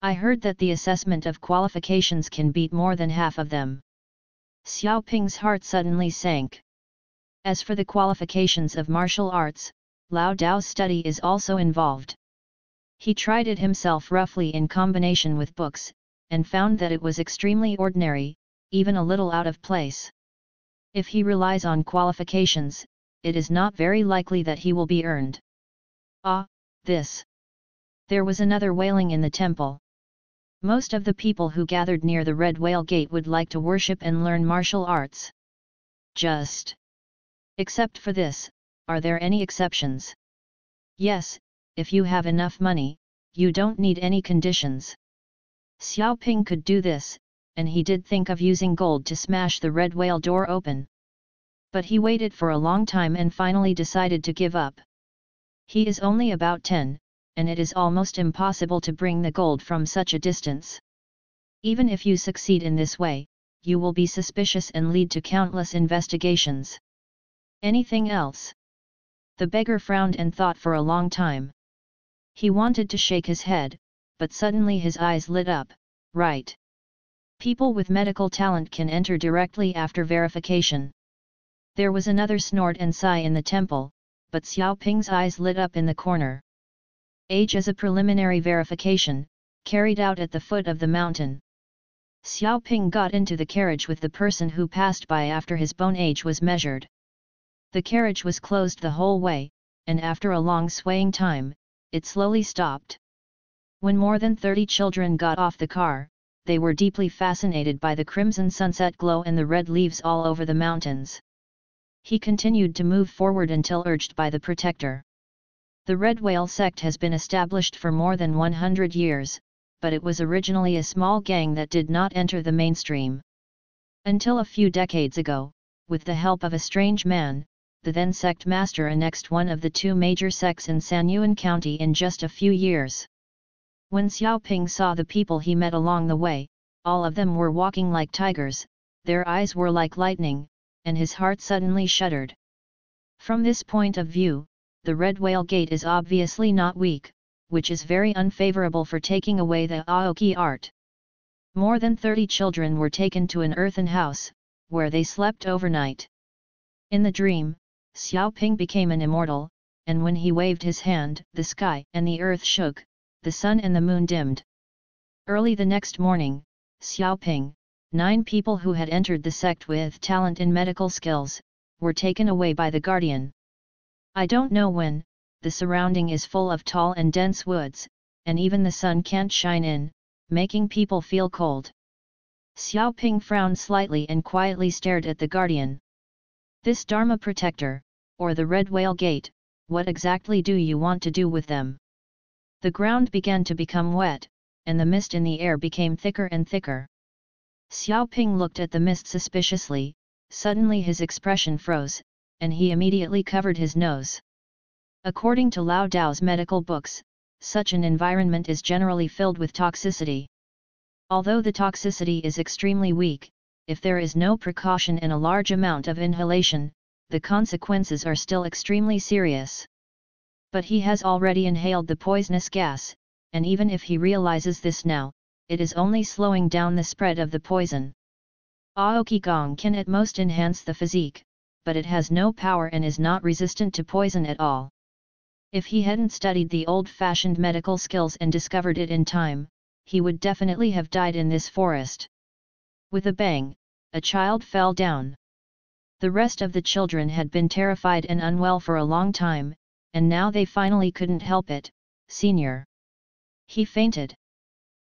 I heard that the assessment of qualifications can beat more than half of them. Xiao Ping's heart suddenly sank. As for the qualifications of martial arts, Lao Dao's study is also involved. He tried it himself roughly in combination with books, and found that it was extremely ordinary, even a little out of place. If he relies on qualifications, it is not very likely that he will be earned. Ah, this! There was another wailing in the temple. Most of the people who gathered near the Red Whale Gate would like to worship and learn martial arts. Just. Except for this, are there any exceptions? Yes, if you have enough money, you don't need any conditions. Xiao Ping could do this, and he did think of using gold to smash the red whale door open. But he waited for a long time and finally decided to give up. He is only about 10, and it is almost impossible to bring the gold from such a distance. Even if you succeed in this way, you will be suspicious and lead to countless investigations. Anything else? The beggar frowned and thought for a long time. He wanted to shake his head, but suddenly his eyes lit up, right. People with medical talent can enter directly after verification. There was another snort and sigh in the temple, but Xiao Ping's eyes lit up in the corner. Age as a preliminary verification, carried out at the foot of the mountain. Xiao Ping got into the carriage with the person who passed by after his bone age was measured. The carriage was closed the whole way, and after a long swaying time, it slowly stopped. When more than 30 children got off the car, they were deeply fascinated by the crimson sunset glow and the red leaves all over the mountains. He continued to move forward until urged by the protector. The Red Whale sect has been established for more than 100 years, but it was originally a small gang that did not enter the mainstream. Until a few decades ago, with the help of a strange man, the then sect master annexed one of the two major sects in San Yuan County in just a few years. When Xiaoping saw the people he met along the way, all of them were walking like tigers, their eyes were like lightning, and his heart suddenly shuddered. From this point of view, the Red Whale Gate is obviously not weak, which is very unfavorable for taking away the Aoki art. More than 30 children were taken to an earthen house, where they slept overnight. In the dream, Xiao Ping became an immortal, and when he waved his hand, the sky and the earth shook, the sun and the moon dimmed. Early the next morning, Xiao Ping, Nine people who had entered the sect with talent in medical skills, were taken away by the guardian. I don't know when, the surrounding is full of tall and dense woods, and even the sun can't shine in, making people feel cold. Xiao Ping frowned slightly and quietly stared at the guardian. This Dharma protector, or the Red Whale Gate, what exactly do you want to do with them? The ground began to become wet, and the mist in the air became thicker and thicker. Xiao Ping looked at the mist suspiciously, suddenly his expression froze, and he immediately covered his nose. According to Lao Dao's medical books, such an environment is generally filled with toxicity. Although the toxicity is extremely weak, if there is no precaution and a large amount of inhalation, the consequences are still extremely serious. But he has already inhaled the poisonous gas, and even if he realizes this now, it is only slowing down the spread of the poison. Aoki Gong can at most enhance the physique, but it has no power and is not resistant to poison at all. If he hadn't studied the old-fashioned medical skills and discovered it in time, he would definitely have died in this forest. With a bang, a child fell down. The rest of the children had been terrified and unwell for a long time, and now they finally couldn't help it, senior. He fainted.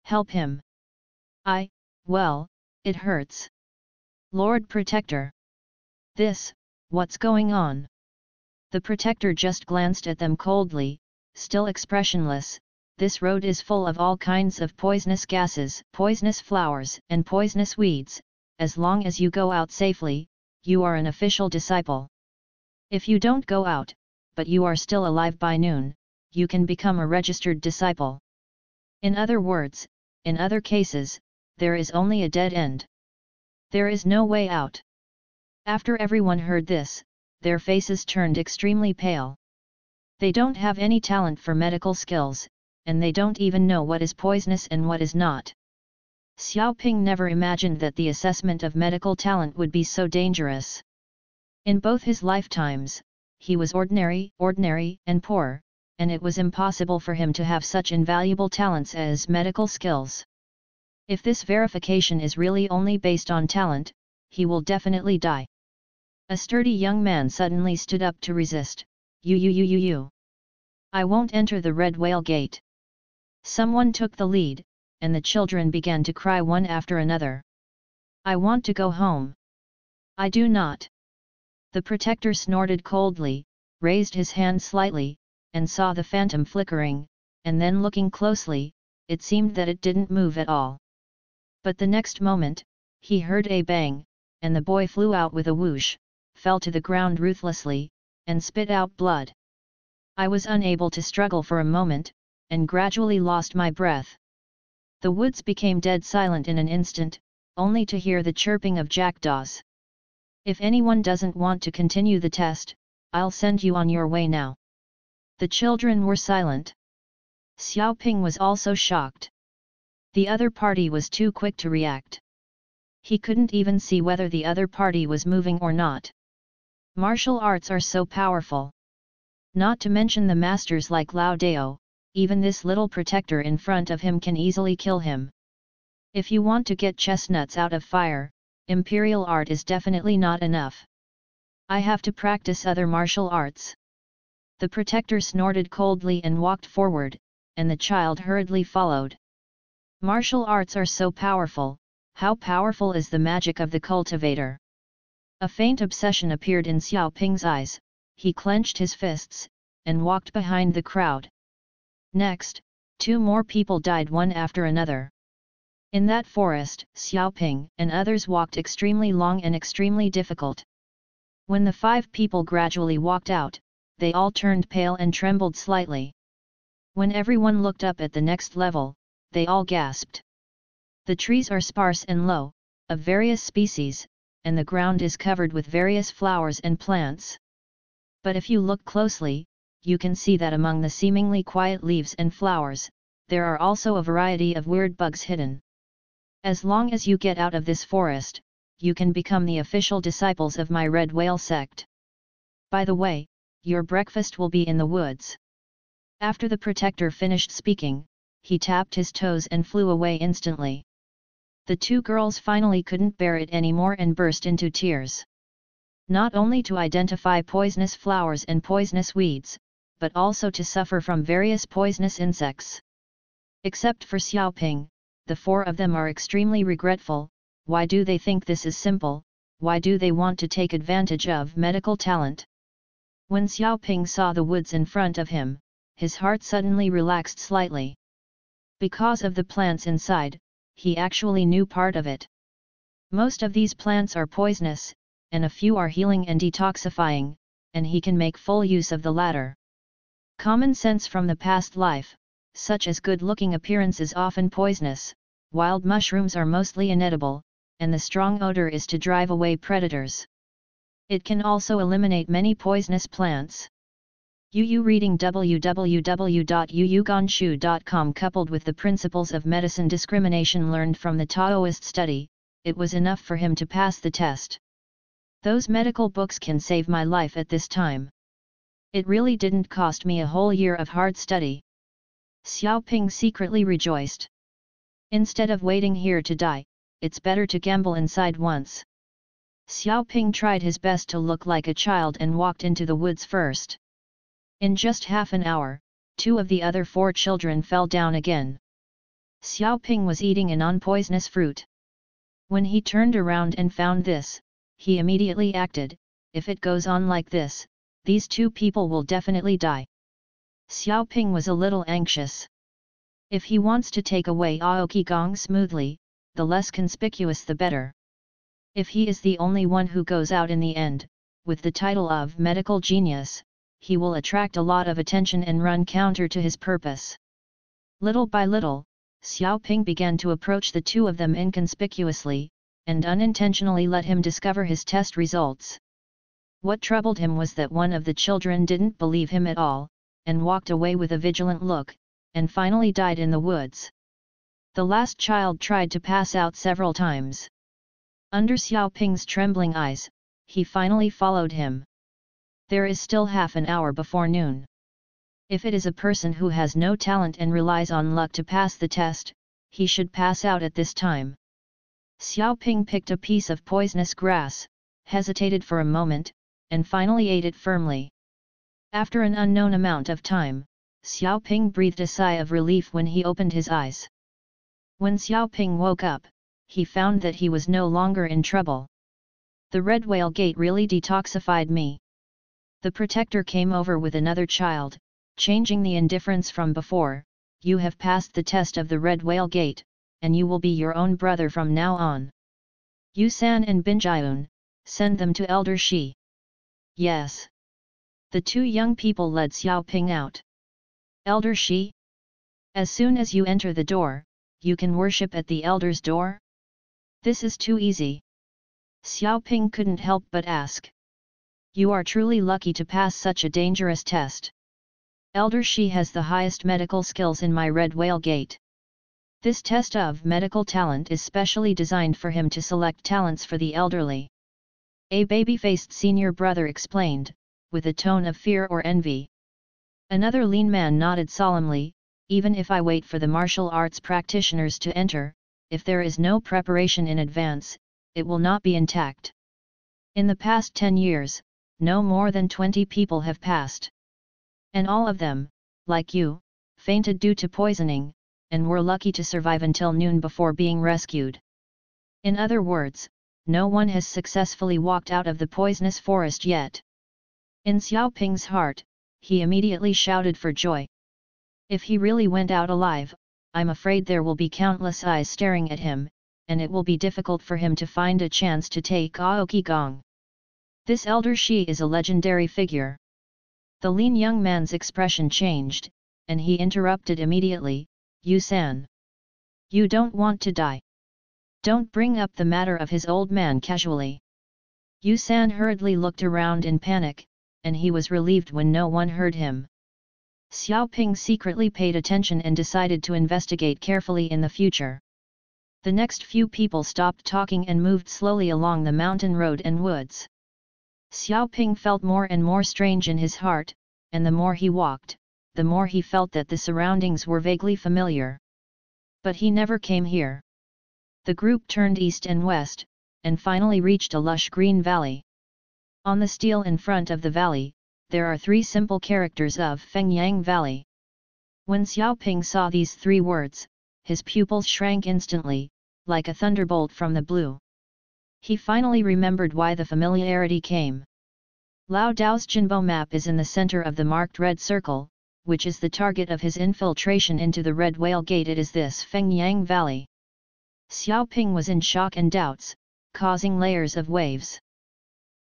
Help him. I, well, it hurts. Lord Protector. This, what's going on? The Protector just glanced at them coldly, still expressionless, this road is full of all kinds of poisonous gases, poisonous flowers, and poisonous weeds, as long as you go out safely, you are an official disciple. If you don't go out, but you are still alive by noon, you can become a registered disciple. In other words, in other cases, there is only a dead end. There is no way out. After everyone heard this, their faces turned extremely pale. They don't have any talent for medical skills, and they don't even know what is poisonous and what is not. Xiao Ping never imagined that the assessment of medical talent would be so dangerous. In both his lifetimes, he was ordinary, ordinary, and poor, and it was impossible for him to have such invaluable talents as medical skills. If this verification is really only based on talent, he will definitely die. A sturdy young man suddenly stood up to resist, you you you you you. I won't enter the red whale gate. Someone took the lead, and the children began to cry one after another. I want to go home. I do not. The protector snorted coldly, raised his hand slightly, and saw the phantom flickering, and then looking closely, it seemed that it didn't move at all. But the next moment, he heard a bang, and the boy flew out with a whoosh, fell to the ground ruthlessly, and spit out blood. I was unable to struggle for a moment, and gradually lost my breath. The woods became dead silent in an instant, only to hear the chirping of jackdaws. If anyone doesn't want to continue the test, I'll send you on your way now. The children were silent. Xiao Ping was also shocked. The other party was too quick to react. He couldn't even see whether the other party was moving or not. Martial arts are so powerful. Not to mention the masters like Lao Dao, even this little protector in front of him can easily kill him. If you want to get chestnuts out of fire, imperial art is definitely not enough. I have to practice other martial arts. The protector snorted coldly and walked forward, and the child hurriedly followed. Martial arts are so powerful, how powerful is the magic of the cultivator? A faint obsession appeared in Xiao Ping's eyes, he clenched his fists, and walked behind the crowd. Next, two more people died one after another. In that forest, Xiaoping and others walked extremely long and extremely difficult. When the five people gradually walked out, they all turned pale and trembled slightly. When everyone looked up at the next level, they all gasped. The trees are sparse and low, of various species, and the ground is covered with various flowers and plants. But if you look closely, you can see that among the seemingly quiet leaves and flowers, there are also a variety of weird bugs hidden. As long as you get out of this forest, you can become the official disciples of my Red Whale sect. By the way, your breakfast will be in the woods. After the protector finished speaking, he tapped his toes and flew away instantly. The two girls finally couldn't bear it anymore and burst into tears. Not only to identify poisonous flowers and poisonous weeds, but also to suffer from various poisonous insects. Except for Xiaoping, the four of them are extremely regretful, why do they think this is simple, why do they want to take advantage of medical talent? When Xiaoping saw the woods in front of him, his heart suddenly relaxed slightly. Because of the plants inside, he actually knew part of it. Most of these plants are poisonous, and a few are healing and detoxifying, and he can make full use of the latter. Common sense from the past life, such as good-looking appearance is often poisonous, wild mushrooms are mostly inedible, and the strong odor is to drive away predators. It can also eliminate many poisonous plants. UU reading www.uukanshu.com coupled with the principles of medicine discrimination learned from the Taoist study, it was enough for him to pass the test. Those medical books can save my life at this time. It really didn't cost me a whole year of hard study. Xiao Ping secretly rejoiced. Instead of waiting here to die, it's better to gamble inside once. Xiao Ping tried his best to look like a child and walked into the woods first. In just half an hour, two of the other four children fell down again. Xiao Ping was eating a non-poisonous fruit. When he turned around and found this, he immediately acted, if it goes on like this, these two people will definitely die. Xiao Ping was a little anxious. If he wants to take away Aoki Gong smoothly, the less conspicuous the better. If he is the only one who goes out in the end, with the title of medical genius, he will attract a lot of attention and run counter to his purpose. Little by little, Xiao Ping began to approach the two of them inconspicuously, and unintentionally let him discover his test results. What troubled him was that one of the children didn't believe him at all, and walked away with a vigilant look, and finally died in the woods. The last child tried to pass out several times. Under Xiao Ping's trembling eyes, he finally followed him. There is still half an hour before noon. If it is a person who has no talent and relies on luck to pass the test, he should pass out at this time. Xiao Ping picked a piece of poisonous grass, hesitated for a moment, and finally ate it firmly. After an unknown amount of time, Xiao Ping breathed a sigh of relief when he opened his eyes. When Xiao Ping woke up, he found that he was no longer in trouble. The red whale gate really detoxified me. The protector came over with another child, changing the indifference from before, you have passed the test of the red whale gate, and you will be your own brother from now on. Yu San and Binjayun, send them to Elder Shi. Yes. The two young people led Xiao Ping out. Elder Shi? As soon as you enter the door, you can worship at the elder's door? This is too easy. Xiao Ping couldn't help but ask. You are truly lucky to pass such a dangerous test. Elder Shi has the highest medical skills in my Red Whale Gate. This test of medical talent is specially designed for him to select talents for the elderly. A baby-faced senior brother explained, with a tone of fear or envy. Another lean man nodded solemnly, even if I wait for the martial arts practitioners to enter, if there is no preparation in advance, it will not be intact. In the past 10 years, no more than 20 people have passed. And all of them, like you, fainted due to poisoning, and were lucky to survive until noon before being rescued. In other words, no one has successfully walked out of the poisonous forest yet. In Xiao Ping's heart, he immediately shouted for joy. If he really went out alive, I'm afraid there will be countless eyes staring at him, and it will be difficult for him to find a chance to take Aoki Gong. This elder Shi is a legendary figure. The lean young man's expression changed, and he interrupted immediately, Yu San. You don't want to die. Don't bring up the matter of his old man casually. Yu San hurriedly looked around in panic, and he was relieved when no one heard him. Xiao Ping secretly paid attention and decided to investigate carefully in the future. The next few people stopped talking and moved slowly along the mountain road and woods. Xiao Ping felt more and more strange in his heart, and the more he walked, the more he felt that the surroundings were vaguely familiar. But he never came here. The group turned east and west, and finally reached a lush green valley. On the steel in front of the valley, there are three simple characters of Fengyang Valley. When Xiao Ping saw these three words, his pupils shrank instantly, like a thunderbolt from the blue. He finally remembered why the familiarity came. Lao Dao's Jinbo map is in the center of the marked red circle, which is the target of his infiltration into the Red Whale Gate it is this Fengyang Valley. Xiao Ping was in shock and doubts, causing layers of waves.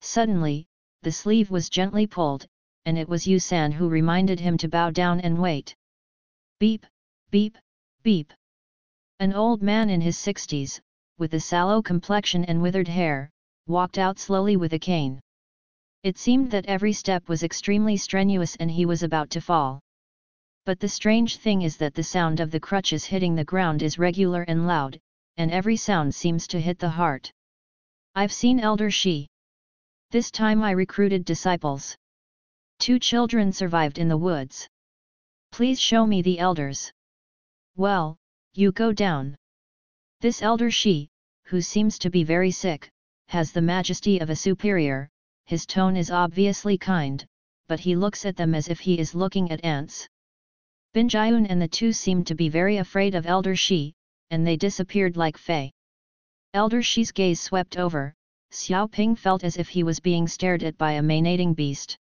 Suddenly, the sleeve was gently pulled, and it was Yu San who reminded him to bow down and wait. Beep, beep, beep. An old man in his sixties, with a sallow complexion and withered hair, walked out slowly with a cane. It seemed that every step was extremely strenuous and he was about to fall. But the strange thing is that the sound of the crutches hitting the ground is regular and loud, and every sound seems to hit the heart. I've seen Elder Shi. This time I recruited disciples. Two children survived in the woods. Please show me the elders. Well, you go down. This elder Shi, who seems to be very sick, has the majesty of a superior, his tone is obviously kind, but he looks at them as if he is looking at ants. Binjayun and the two seemed to be very afraid of Elder Shi, and they disappeared like Fei. Elder Shi's gaze swept over, Xiao Ping felt as if he was being stared at by a manating beast.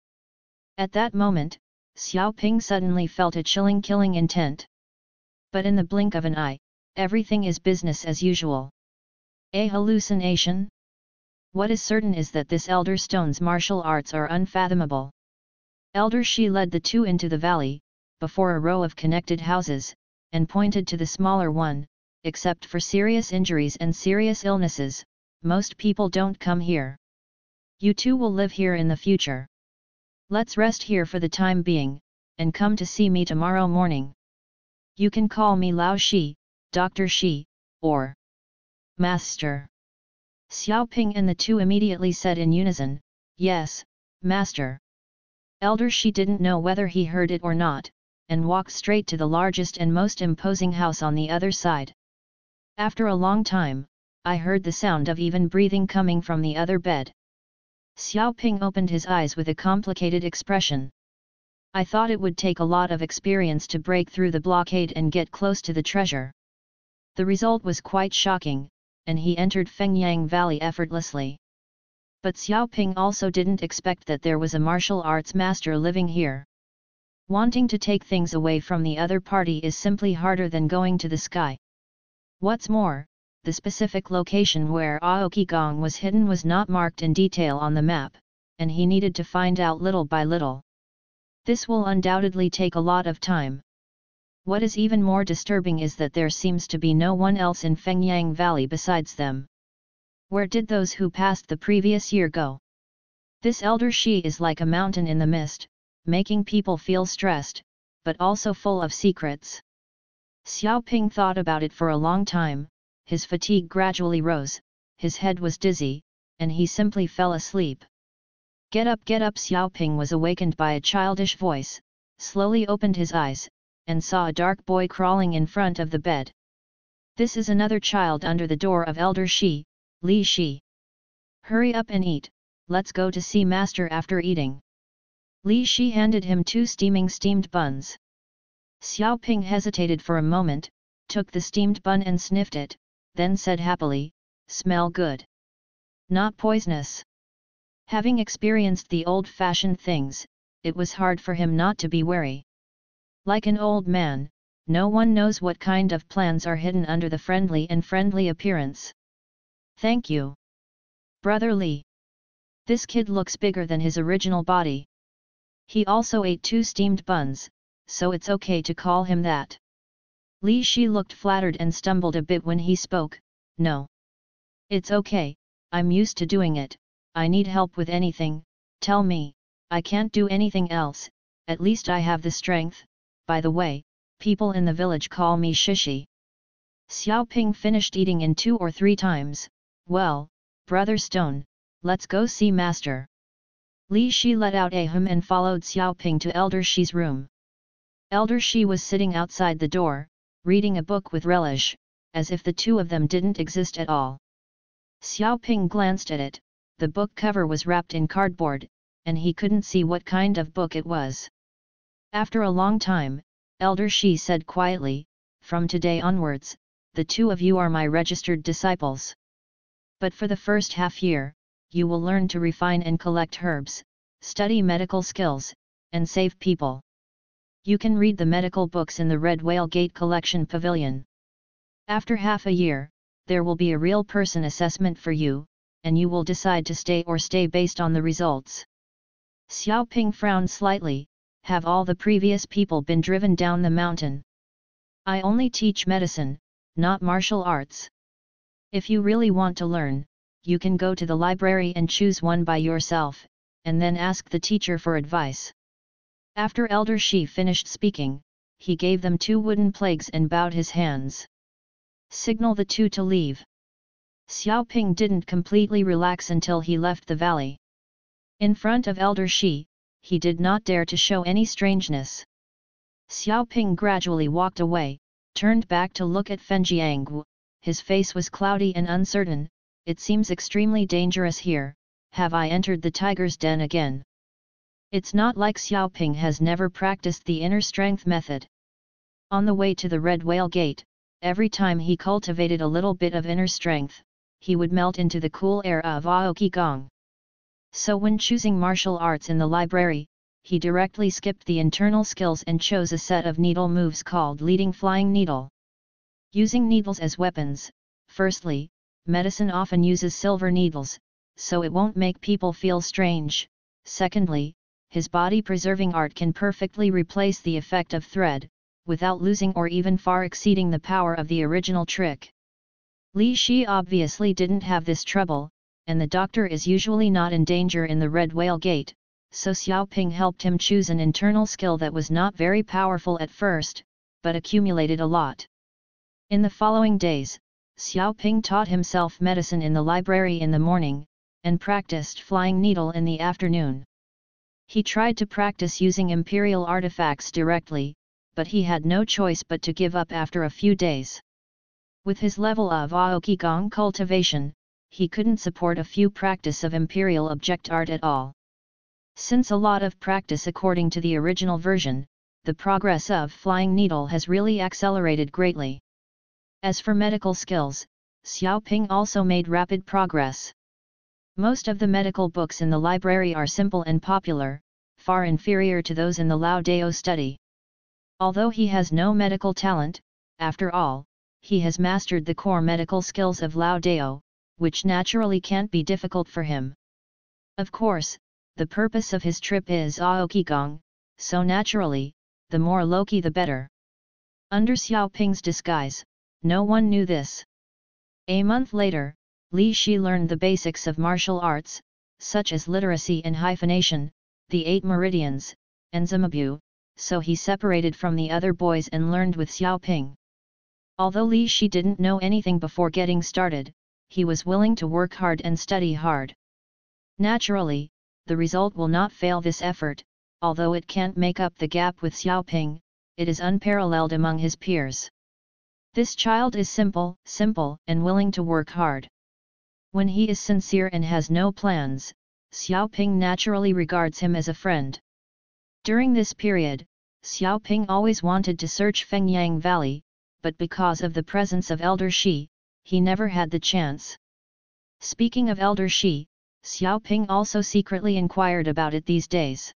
At that moment, Xiao Ping suddenly felt a chilling killing intent but in the blink of an eye, everything is business as usual. A hallucination? What is certain is that this Elder Stone's martial arts are unfathomable. Elder Shi led the two into the valley, before a row of connected houses, and pointed to the smaller one, except for serious injuries and serious illnesses, most people don't come here. You two will live here in the future. Let's rest here for the time being, and come to see me tomorrow morning. You can call me Lao Shi, Dr. Shi, or Master. Xiao Ping and the two immediately said in unison, Yes, Master. Elder Shi didn't know whether he heard it or not, and walked straight to the largest and most imposing house on the other side. After a long time, I heard the sound of even breathing coming from the other bed. Xiao Ping opened his eyes with a complicated expression. I thought it would take a lot of experience to break through the blockade and get close to the treasure. The result was quite shocking, and he entered Fengyang Valley effortlessly. But Xiao Ping also didn't expect that there was a martial arts master living here. Wanting to take things away from the other party is simply harder than going to the sky. What's more, the specific location where Aoki Gong was hidden was not marked in detail on the map, and he needed to find out little by little. This will undoubtedly take a lot of time. What is even more disturbing is that there seems to be no one else in Fengyang Valley besides them. Where did those who passed the previous year go? This elder Shi is like a mountain in the mist, making people feel stressed, but also full of secrets. Xiao Ping thought about it for a long time, his fatigue gradually rose, his head was dizzy, and he simply fell asleep. Get up get up Xiaoping was awakened by a childish voice, slowly opened his eyes, and saw a dark boy crawling in front of the bed. This is another child under the door of Elder Shi, Li Shi. Hurry up and eat, let's go to see master after eating. Li Shi handed him two steaming steamed buns. Xiao Ping hesitated for a moment, took the steamed bun and sniffed it, then said happily, smell good. Not poisonous. Having experienced the old-fashioned things, it was hard for him not to be wary. Like an old man, no one knows what kind of plans are hidden under the friendly and friendly appearance. Thank you. Brother Li. This kid looks bigger than his original body. He also ate two steamed buns, so it's okay to call him that. Li Shi looked flattered and stumbled a bit when he spoke, no. It's okay, I'm used to doing it, I need help with anything, tell me, I can't do anything else, at least I have the strength, by the way, people in the village call me Shishi. Xiao Ping finished eating in two or three times, well, Brother Stone, let's go see Master. Li Shi let out a hum and followed Xiao Ping to Elder Shi's room. Elder Shi was sitting outside the door, reading a book with relish, as if the two of them didn't exist at all. Xiao Ping glanced at it, the book cover was wrapped in cardboard, and he couldn't see what kind of book it was. After a long time, Elder Shi said quietly, From today onwards, the two of you are my registered disciples. But for the first half year, you will learn to refine and collect herbs, study medical skills, and save people. You can read the medical books in the Red Whale Gate Collection Pavilion. After half a year, there will be a real person assessment for you, and you will decide to stay or stay based on the results. Xiao Ping frowned slightly, have all the previous people been driven down the mountain? I only teach medicine, not martial arts. If you really want to learn, you can go to the library and choose one by yourself, and then ask the teacher for advice. After Elder Shi finished speaking, he gave them two wooden plagues and bowed his hands. Signal the two to leave. Xiao Ping didn't completely relax until he left the valley. In front of Elder Shi, he did not dare to show any strangeness. Xiao Ping gradually walked away, turned back to look at Fengyang. His face was cloudy and uncertain, it seems extremely dangerous here, have I entered the tiger's den again? It's not like Xiaoping has never practiced the inner strength method. On the way to the Red Whale Gate, every time he cultivated a little bit of inner strength, he would melt into the cool air of Aoki Gong. So when choosing martial arts in the library, he directly skipped the internal skills and chose a set of needle moves called leading flying needle. Using needles as weapons, firstly, medicine often uses silver needles, so it won't make people feel strange. Secondly, his body-preserving art can perfectly replace the effect of thread, without losing or even far exceeding the power of the original trick. Li Shi obviously didn't have this trouble, and the doctor is usually not in danger in the Red Whale Gate, so Xiao Ping helped him choose an internal skill that was not very powerful at first, but accumulated a lot. In the following days, Xiao Ping taught himself medicine in the library in the morning, and practiced flying needle in the afternoon. He tried to practice using imperial artifacts directly, but he had no choice but to give up after a few days. With his level of Aokigong cultivation, he couldn't support a few practice of imperial object art at all. Since a lot of practice according to the original version, the progress of Flying Needle has really accelerated greatly. As for medical skills, Xiao Ping also made rapid progress. Most of the medical books in the library are simple and popular, far inferior to those in the Lao Dao study. Although he has no medical talent, after all, he has mastered the core medical skills of Lao Dao, which naturally can't be difficult for him. Of course, the purpose of his trip is Aokigong, so naturally, the more Loki the better. Under Xiao Ping's disguise, no one knew this. A month later, Li Shi learned the basics of martial arts, such as literacy and hyphenation, the eight meridians, and Zimabu, so he separated from the other boys and learned with Xiao Ping. Although Li Shi didn't know anything before getting started, he was willing to work hard and study hard. Naturally, the result will not fail this effort, although it can't make up the gap with Xiao Ping, it is unparalleled among his peers. This child is simple, simple, and willing to work hard. When he is sincere and has no plans, Xiao Ping naturally regards him as a friend. During this period, Xiao Ping always wanted to search Fengyang Valley, but because of the presence of Elder Shi, he never had the chance. Speaking of Elder Shi, Xiao Ping also secretly inquired about it these days.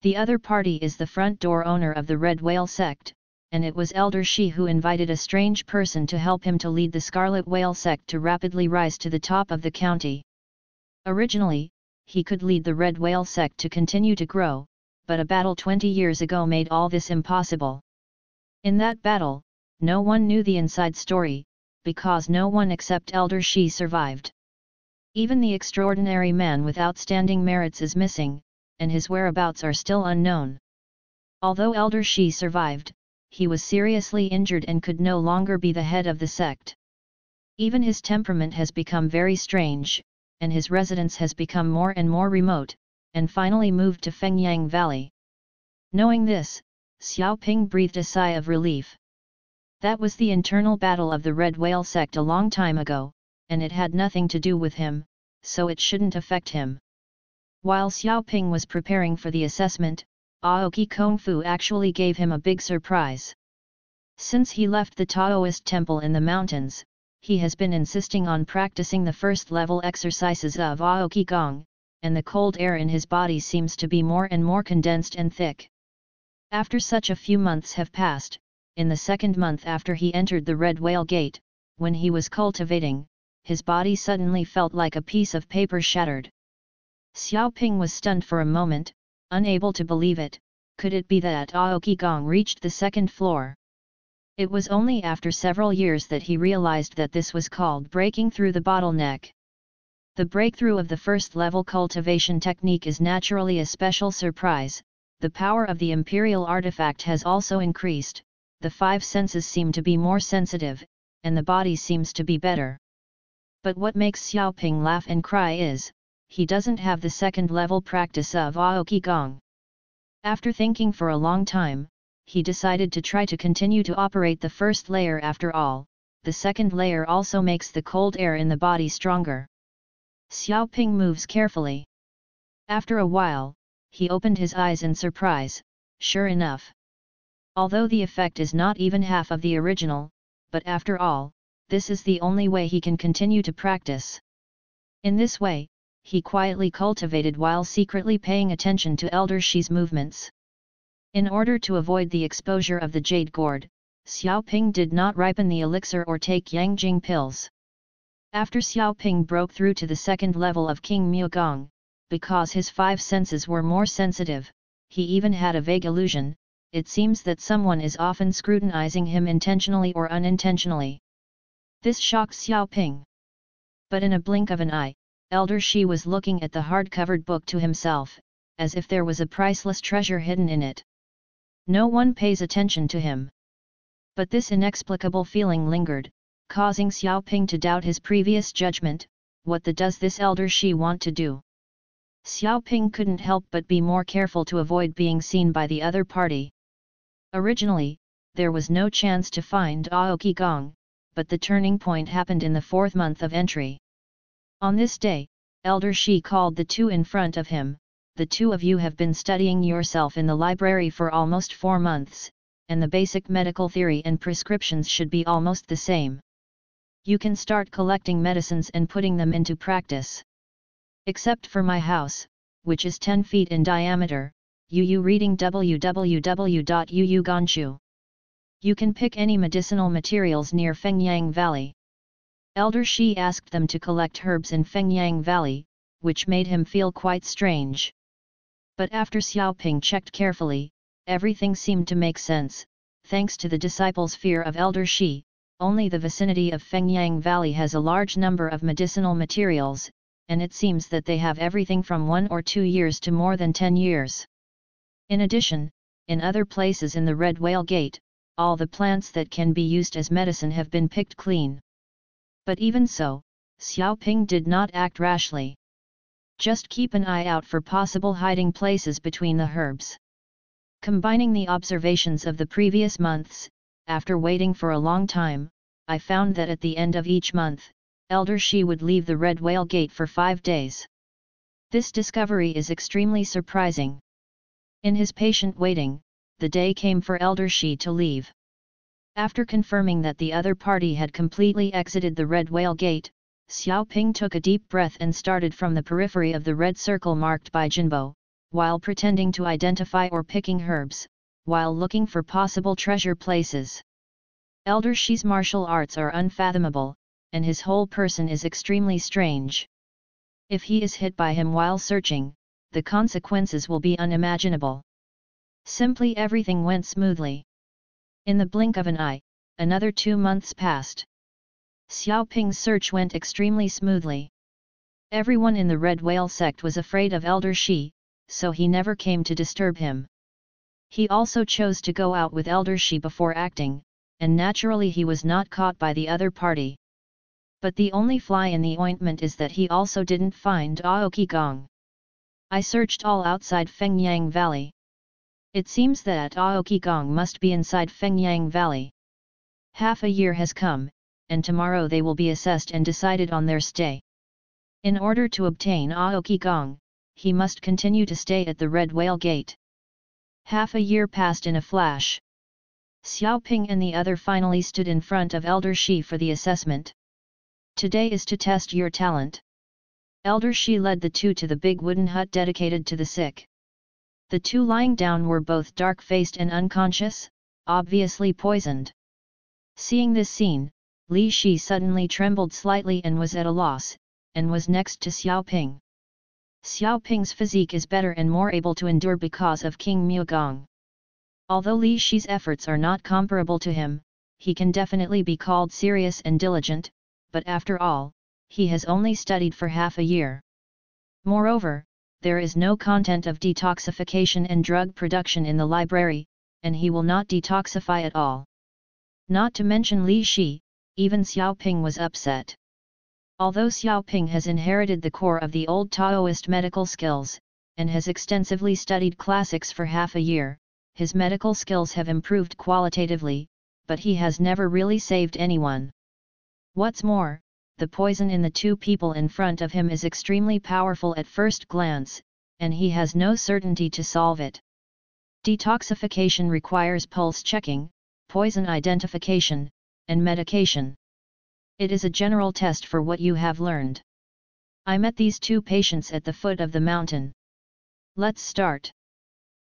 The other party is the front door owner of the Red Whale sect, and it was Elder Shi who invited a strange person to help him to lead the Scarlet Whale sect to rapidly rise to the top of the county. Originally, he could lead the Red Whale sect to continue to grow, but a battle 20 years ago made all this impossible. In that battle, no one knew the inside story, because no one except Elder Shi survived. Even the extraordinary man with outstanding merits is missing, and his whereabouts are still unknown. Although Elder Shi survived, he was seriously injured and could no longer be the head of the sect. Even his temperament has become very strange, and his residence has become more and more remote, and finally moved to Fengyang Valley. Knowing this, Xiao Ping breathed a sigh of relief. That was the internal battle of the Red Whale sect a long time ago, and it had nothing to do with him, so it shouldn't affect him. While Xiao Ping was preparing for the assessment, Aoki Kung Fu actually gave him a big surprise. Since he left the Taoist temple in the mountains, he has been insisting on practicing the first level exercises of Aoki Gong, and the cold air in his body seems to be more and more condensed and thick. After such a few months have passed, in the second month after he entered the Red Whale Gate, when he was cultivating, his body suddenly felt like a piece of paper shattered. Xiao Ping was stunned for a moment, unable to believe it, could it be that Aoki Gong reached the second floor? It was only after several years that he realized that this was called breaking through the bottleneck. The breakthrough of the first level cultivation technique is naturally a special surprise, the power of the imperial artifact has also increased, the five senses seem to be more sensitive, and the body seems to be better. But what makes Xiaoping laugh and cry is, he doesn't have the second level practice of Aoki Gong. After thinking for a long time, he decided to try to continue to operate the first layer after all, the second layer also makes the cold air in the body stronger. Xiao Ping moves carefully. After a while, he opened his eyes in surprise, sure enough. Although the effect is not even half of the original, but after all, this is the only way he can continue to practice. In this way, he quietly cultivated while secretly paying attention to Elder Shi's movements. In order to avoid the exposure of the jade gourd, Xiao Ping did not ripen the elixir or take Yangjing pills. After Xiaoping broke through to the second level of King Muogong, because his five senses were more sensitive, he even had a vague illusion, it seems that someone is often scrutinizing him intentionally or unintentionally. This shocked Xiaoping. But in a blink of an eye, Elder Shi was looking at the hard-covered book to himself, as if there was a priceless treasure hidden in it. No one pays attention to him. But this inexplicable feeling lingered, causing Xiaoping to doubt his previous judgment, what the does this Elder Shi want to do? Xiaoping couldn't help but be more careful to avoid being seen by the other party. Originally, there was no chance to find Aoki Gong, but the turning point happened in the fourth month of entry. On this day, Elder Shi called the two in front of him, the two of you have been studying yourself in the library for almost four months, and the basic medical theory and prescriptions should be almost the same. You can start collecting medicines and putting them into practice. Except for my house, which is 10 feet in diameter, UU reading www.uukanshu. You can pick any medicinal materials near Fengyang Valley. Elder Shi asked them to collect herbs in Fengyang Valley, which made him feel quite strange. But after Xiaoping checked carefully, everything seemed to make sense, thanks to the disciples' fear of Elder Shi, only the vicinity of Fengyang Valley has a large number of medicinal materials, and it seems that they have everything from one or two years to more than ten years. In addition, in other places in the Red Whale Gate, all the plants that can be used as medicine have been picked clean. But even so, Xiaoping did not act rashly. Just keep an eye out for possible hiding places between the herbs. Combining the observations of the previous months, after waiting for a long time, I found that at the end of each month, Elder Shi would leave the Red Whale Gate for five days. This discovery is extremely surprising. In his patient waiting, the day came for Elder Shi to leave. After confirming that the other party had completely exited the Red Whale Gate, Xiao Ping took a deep breath and started from the periphery of the red circle marked by Jinbo, while pretending to identify or picking herbs, while looking for possible treasure places. Elder Shi's martial arts are unfathomable, and his whole person is extremely strange. If he is hit by him while searching, the consequences will be unimaginable. Simply everything went smoothly. In the blink of an eye, another two months passed. Xiao Ping's search went extremely smoothly. Everyone in the Red Whale sect was afraid of Elder Shi, so he never came to disturb him. He also chose to go out with Elder Shi before acting, and naturally he was not caught by the other party. But the only fly in the ointment is that he also didn't find Aoki Gong. I searched all outside Fengyang Valley. It seems that Aoki Gong must be inside Fengyang Valley. Half a year has come, and tomorrow they will be assessed and decided on their stay. In order to obtain Aoki Gong, he must continue to stay at the Red Whale Gate. Half a year passed in a flash. Xiao Ping and the other finally stood in front of Elder Shi for the assessment. Today is to test your talent. Elder Shi led the two to the big wooden hut dedicated to the sick. The two lying down were both dark-faced and unconscious, obviously poisoned. Seeing this scene, Li Shi suddenly trembled slightly and was at a loss, and was next to Xiao Ping. Xiao Ping's physique is better and more able to endure because of King Muogong. Although Li Shi's efforts are not comparable to him, he can definitely be called serious and diligent, but after all, he has only studied for half a year. Moreover, there is no content of detoxification and drug production in the library, and he will not detoxify at all. Not to mention Li Shi, even Xiao Ping was upset. Although Xiao Ping has inherited the core of the old Taoist medical skills, and has extensively studied classics for half a year, his medical skills have improved qualitatively, but he has never really saved anyone. What's more, the poison in the two people in front of him is extremely powerful at first glance, and he has no certainty to solve it. Detoxification requires pulse checking, poison identification, and medication. It is a general test for what you have learned. I met these two patients at the foot of the mountain. Let's start.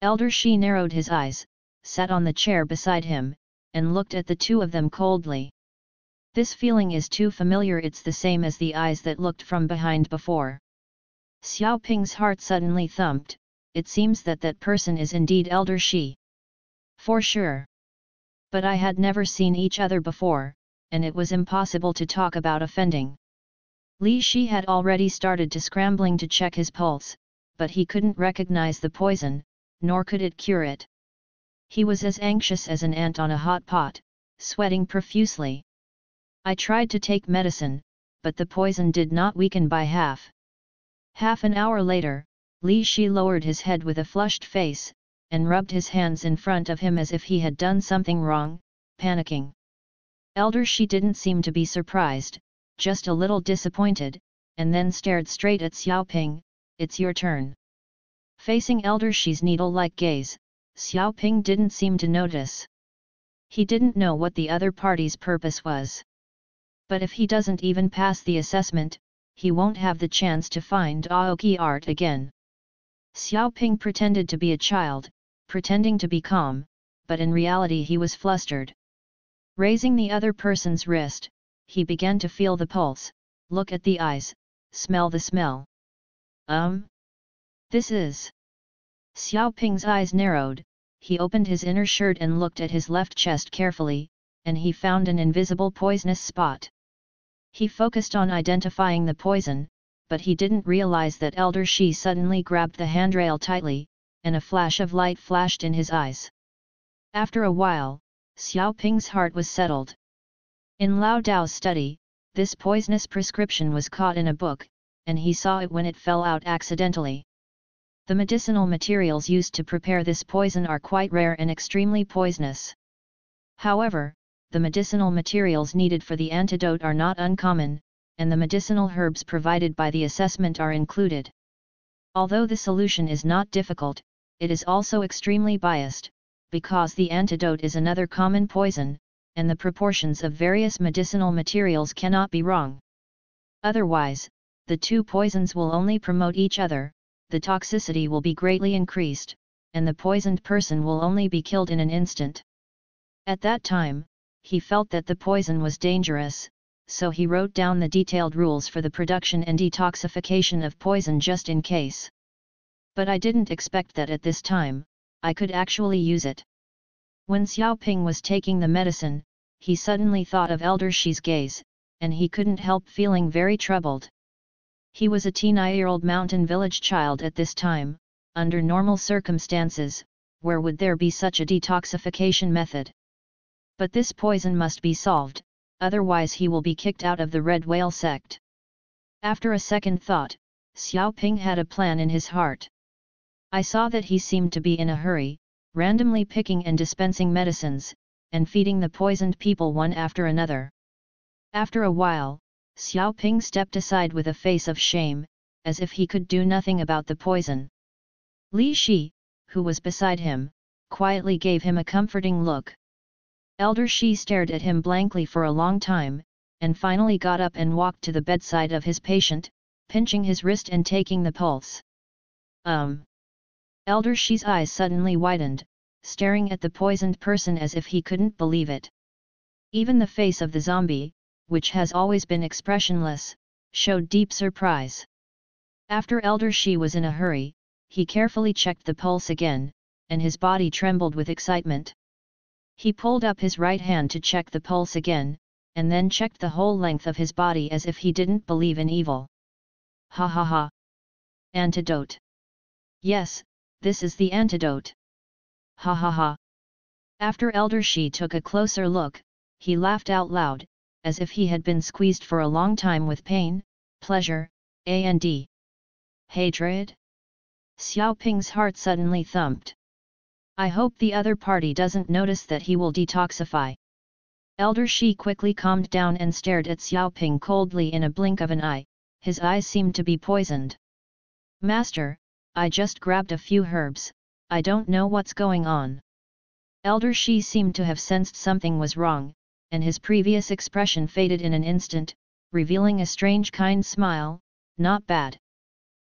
Elder Shi narrowed his eyes, sat on the chair beside him, and looked at the two of them coldly. This feeling is too familiar it's the same as the eyes that looked from behind before. Xiao Ping's heart suddenly thumped, it seems that that person is indeed Elder Shi. For sure. But I had never seen each other before, and it was impossible to talk about offending. Li Shi had already started to scrambling to check his pulse, but he couldn't recognize the poison, nor could it cure it. He was as anxious as an ant on a hot pot, sweating profusely. I tried to take medicine, but the poison did not weaken by half. Half an hour later, Li Shi lowered his head with a flushed face, and rubbed his hands in front of him as if he had done something wrong, panicking. Elder Shi didn't seem to be surprised, just a little disappointed, and then stared straight at Xiao Ping, it's your turn. Facing Elder Shi's needle-like gaze, Xiao Ping didn't seem to notice. He didn't know what the other party's purpose was. But if he doesn't even pass the assessment, he won't have the chance to find Aoki art again. Xiao Ping pretended to be a child, pretending to be calm, but in reality he was flustered. Raising the other person's wrist, he began to feel the pulse, look at the eyes, smell the smell. Um? This is... Xiao Ping's eyes narrowed, he opened his inner shirt and looked at his left chest carefully, and he found an invisible poisonous spot. He focused on identifying the poison, but he didn't realize that Elder Shi suddenly grabbed the handrail tightly, and a flash of light flashed in his eyes. After a while, Xiao Ping's heart was settled. In Lao Dao's study, this poisonous prescription was caught in a book, and he saw it when it fell out accidentally. The medicinal materials used to prepare this poison are quite rare and extremely poisonous. However, the medicinal materials needed for the antidote are not uncommon, and the medicinal herbs provided by the assessment are included. Although the solution is not difficult, it is also extremely biased, because the antidote is another common poison, and the proportions of various medicinal materials cannot be wrong. Otherwise, the two poisons will only promote each other, the toxicity will be greatly increased, and the poisoned person will only be killed in an instant. At that time, he felt that the poison was dangerous, so he wrote down the detailed rules for the production and detoxification of poison just in case. But I didn't expect that at this time, I could actually use it. When Xiao Ping was taking the medicine, he suddenly thought of Elder Shi's gaze, and he couldn't help feeling very troubled. He was a teen-year-old mountain village child at this time, under normal circumstances, where would there be such a detoxification method? But this poison must be solved, otherwise he will be kicked out of the Red Whale sect. After a second thought, Xiao Ping had a plan in his heart. I saw that he seemed to be in a hurry, randomly picking and dispensing medicines, and feeding the poisoned people one after another. After a while, Xiao Ping stepped aside with a face of shame, as if he could do nothing about the poison. Li Shi, who was beside him, quietly gave him a comforting look. Elder Shi stared at him blankly for a long time, and finally got up and walked to the bedside of his patient, pinching his wrist and taking the pulse. Um. Elder Shi's eyes suddenly widened, staring at the poisoned person as if he couldn't believe it. Even the face of the zombie, which has always been expressionless, showed deep surprise. After Elder Shi was in a hurry, he carefully checked the pulse again, and his body trembled with excitement. He pulled up his right hand to check the pulse again, and then checked the whole length of his body as if he didn't believe in evil. Ha ha ha! Antidote! Yes, this is the antidote! Ha ha ha! After Elder Shi took a closer look, he laughed out loud, as if he had been squeezed for a long time with pain, pleasure, A and d, hatred. Xiao Ping's heart suddenly thumped. I hope the other party doesn't notice that he will detoxify. Elder Shi quickly calmed down and stared at Xiao Ping coldly in a blink of an eye, his eyes seemed to be poisoned. Master, I just grabbed a few herbs, I don't know what's going on. Elder Shi seemed to have sensed something was wrong, and his previous expression faded in an instant, revealing a strange kind smile, not bad.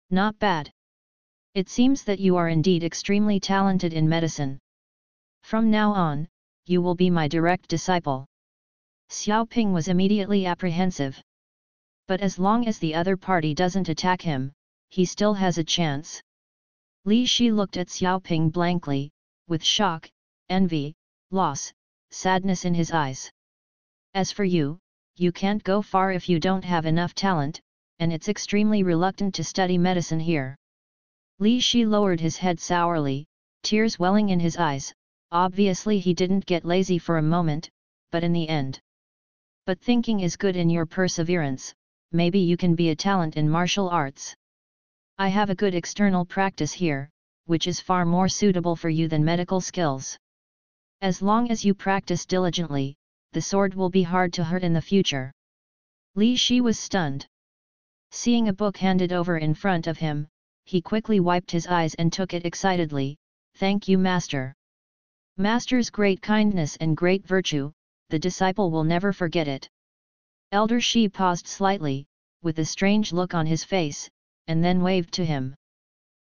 Not bad. It seems that you are indeed extremely talented in medicine. From now on, you will be my direct disciple. Xiao Ping was immediately apprehensive. But as long as the other party doesn't attack him, he still has a chance. Li Shi looked at Xiao Ping blankly, with shock, envy, loss, sadness in his eyes. As for you, you can't go far if you don't have enough talent, and it's extremely reluctant to study medicine here. Li Shi lowered his head sourly, tears welling in his eyes, obviously he didn't get lazy for a moment, but in the end. But thinking is good in your perseverance, maybe you can be a talent in martial arts. I have a good external practice here, which is far more suitable for you than medical skills. As long as you practice diligently, the sword will be hard to hurt in the future. Li Shi was stunned. Seeing a book handed over in front of him, he quickly wiped his eyes and took it excitedly, Thank you Master. Master's great kindness and great virtue, the disciple will never forget it. Elder Shi paused slightly, with a strange look on his face, and then waved to him.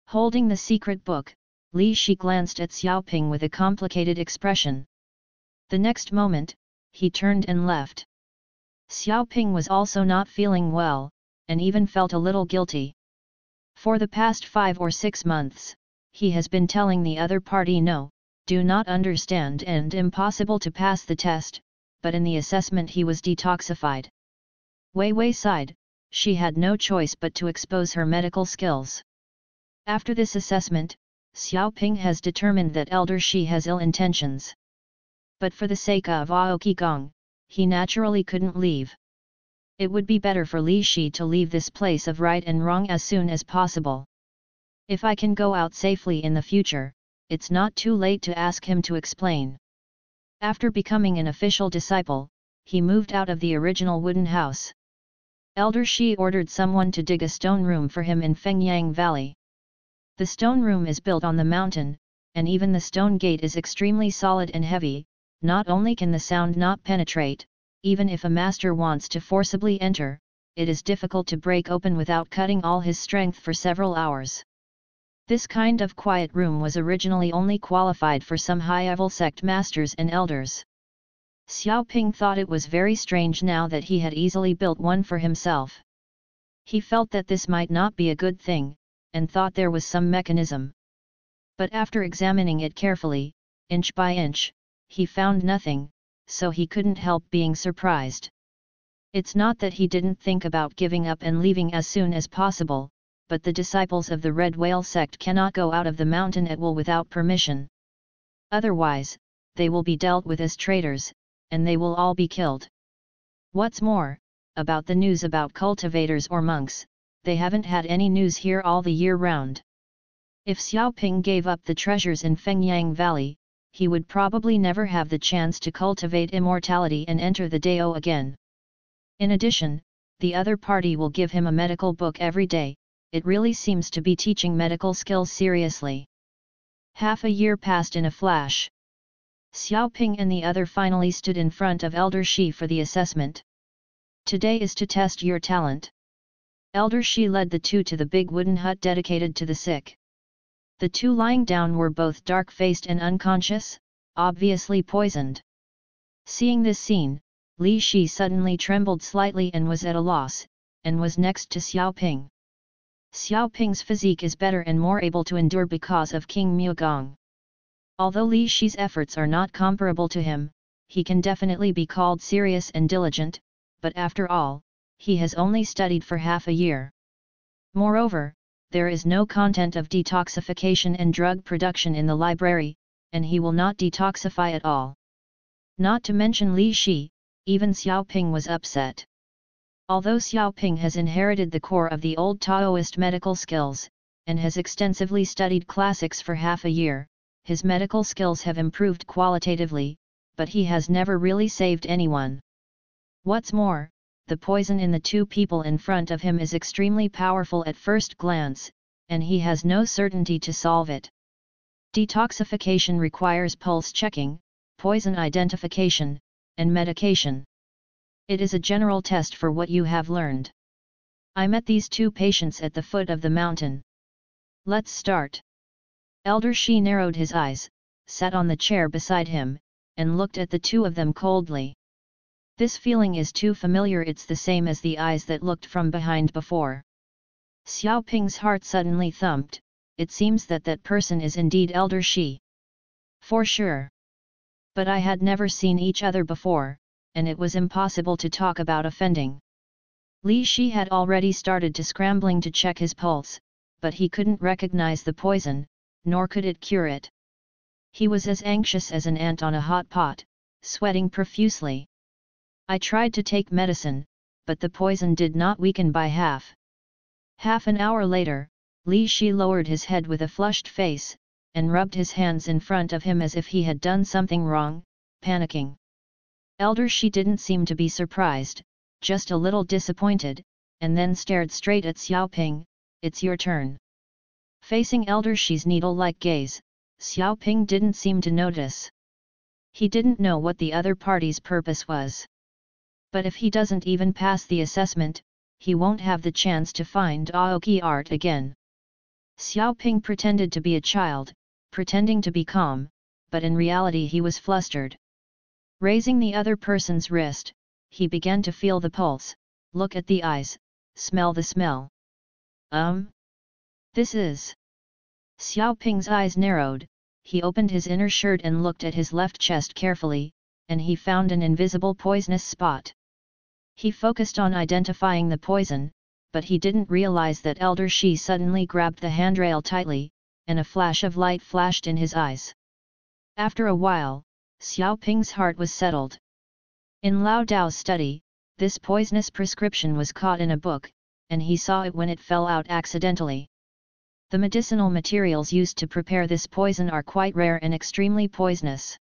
Holding the secret book, Li Shi glanced at Xiaoping with a complicated expression. The next moment, he turned and left. Xiaoping was also not feeling well, and even felt a little guilty. For the past five or six months, he has been telling the other party no, do not understand and impossible to pass the test, but in the assessment he was detoxified. Wei Wei sighed, she had no choice but to expose her medical skills. After this assessment, Xiao Ping has determined that Elder Shi has ill intentions. But for the sake of Aoki Gong, he naturally couldn't leave. It would be better for Li Shi to leave this place of right and wrong as soon as possible. If I can go out safely in the future, it's not too late to ask him to explain. After becoming an official disciple, he moved out of the original wooden house. Elder Shi ordered someone to dig a stone room for him in Fengyang Valley. The stone room is built on the mountain, and even the stone gate is extremely solid and heavy, not only can the sound not penetrate, even if a master wants to forcibly enter, it is difficult to break open without cutting all his strength for several hours. This kind of quiet room was originally only qualified for some high-level sect masters and elders. Xiao Ping thought it was very strange now that he had easily built one for himself. He felt that this might not be a good thing, and thought there was some mechanism. But after examining it carefully, inch by inch, he found nothing, so he couldn't help being surprised. It's not that he didn't think about giving up and leaving as soon as possible, but the disciples of the Red Whale sect cannot go out of the mountain at will without permission. Otherwise, they will be dealt with as traitors, and they will all be killed. What's more, about the news about cultivators or monks, they haven't had any news here all the year round. If Xiaoping gave up the treasures in Fengyang Valley, he would probably never have the chance to cultivate immortality and enter the Dao again. In addition, the other party will give him a medical book every day, it really seems to be teaching medical skills seriously. Half a year passed in a flash. Xiao Ping and the other finally stood in front of Elder Shi for the assessment. Today is to test your talent. Elder Shi led the two to the big wooden hut dedicated to the sick. The two lying down were both dark-faced and unconscious, obviously poisoned. Seeing this scene, Li Shi suddenly trembled slightly and was at a loss, and was next to Xiao Ping. Xiao Ping's physique is better and more able to endure because of King Gong. Although Li Shi's efforts are not comparable to him, he can definitely be called serious and diligent, but after all, he has only studied for half a year. Moreover, there is no content of detoxification and drug production in the library, and he will not detoxify at all. Not to mention Li Shi, even Xiao Ping was upset. Although Xiaoping has inherited the core of the old Taoist medical skills, and has extensively studied classics for half a year, his medical skills have improved qualitatively, but he has never really saved anyone. What's more, the poison in the two people in front of him is extremely powerful at first glance, and he has no certainty to solve it. Detoxification requires pulse checking, poison identification, and medication. It is a general test for what you have learned. I met these two patients at the foot of the mountain. Let's start. Elder Shi narrowed his eyes, sat on the chair beside him, and looked at the two of them coldly. This feeling is too familiar it's the same as the eyes that looked from behind before. Xiao Ping's heart suddenly thumped, it seems that that person is indeed Elder Shi. For sure. But I had never seen each other before, and it was impossible to talk about offending. Li Shi had already started to scrambling to check his pulse, but he couldn't recognize the poison, nor could it cure it. He was as anxious as an ant on a hot pot, sweating profusely. I tried to take medicine, but the poison did not weaken by half. Half an hour later, Li Shi lowered his head with a flushed face, and rubbed his hands in front of him as if he had done something wrong, panicking. Elder Shi didn't seem to be surprised, just a little disappointed, and then stared straight at Xiao Ping, it's your turn. Facing Elder Shi's needle-like gaze, Xiao Ping didn't seem to notice. He didn't know what the other party's purpose was. But if he doesn't even pass the assessment, he won't have the chance to find Aoki art again. Xiao Ping pretended to be a child, pretending to be calm, but in reality he was flustered. Raising the other person's wrist, he began to feel the pulse, look at the eyes, smell the smell. Um? This is... Xiao Ping's eyes narrowed, he opened his inner shirt and looked at his left chest carefully, and he found an invisible poisonous spot. He focused on identifying the poison, but he didn't realize that Elder Shi suddenly grabbed the handrail tightly, and a flash of light flashed in his eyes. After a while, Xiao Ping's heart was settled. In Lao Dao's study, this poisonous prescription was caught in a book, and he saw it when it fell out accidentally. The medicinal materials used to prepare this poison are quite rare and extremely poisonous.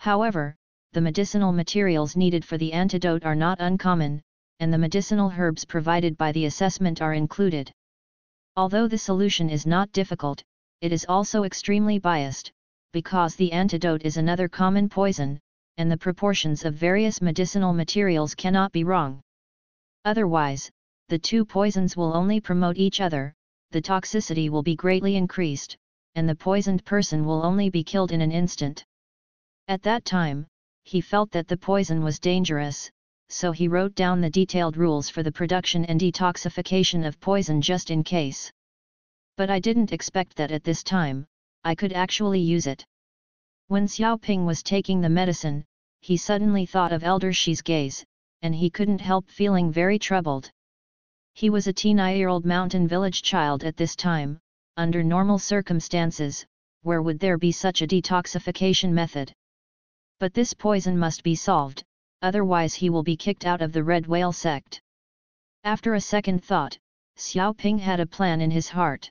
However, the medicinal materials needed for the antidote are not uncommon, and the medicinal herbs provided by the assessment are included. Although the solution is not difficult, it is also extremely biased, because the antidote is another common poison, and the proportions of various medicinal materials cannot be wrong. Otherwise, the two poisons will only promote each other, the toxicity will be greatly increased, and the poisoned person will only be killed in an instant. At that time, he felt that the poison was dangerous, so he wrote down the detailed rules for the production and detoxification of poison just in case. But I didn't expect that at this time, I could actually use it. When Xiao Ping was taking the medicine, he suddenly thought of Elder Shi's gaze, and he couldn't help feeling very troubled. He was a teen-year-old mountain village child at this time, under normal circumstances, where would there be such a detoxification method? But this poison must be solved, otherwise he will be kicked out of the Red Whale sect. After a second thought, Xiao Ping had a plan in his heart.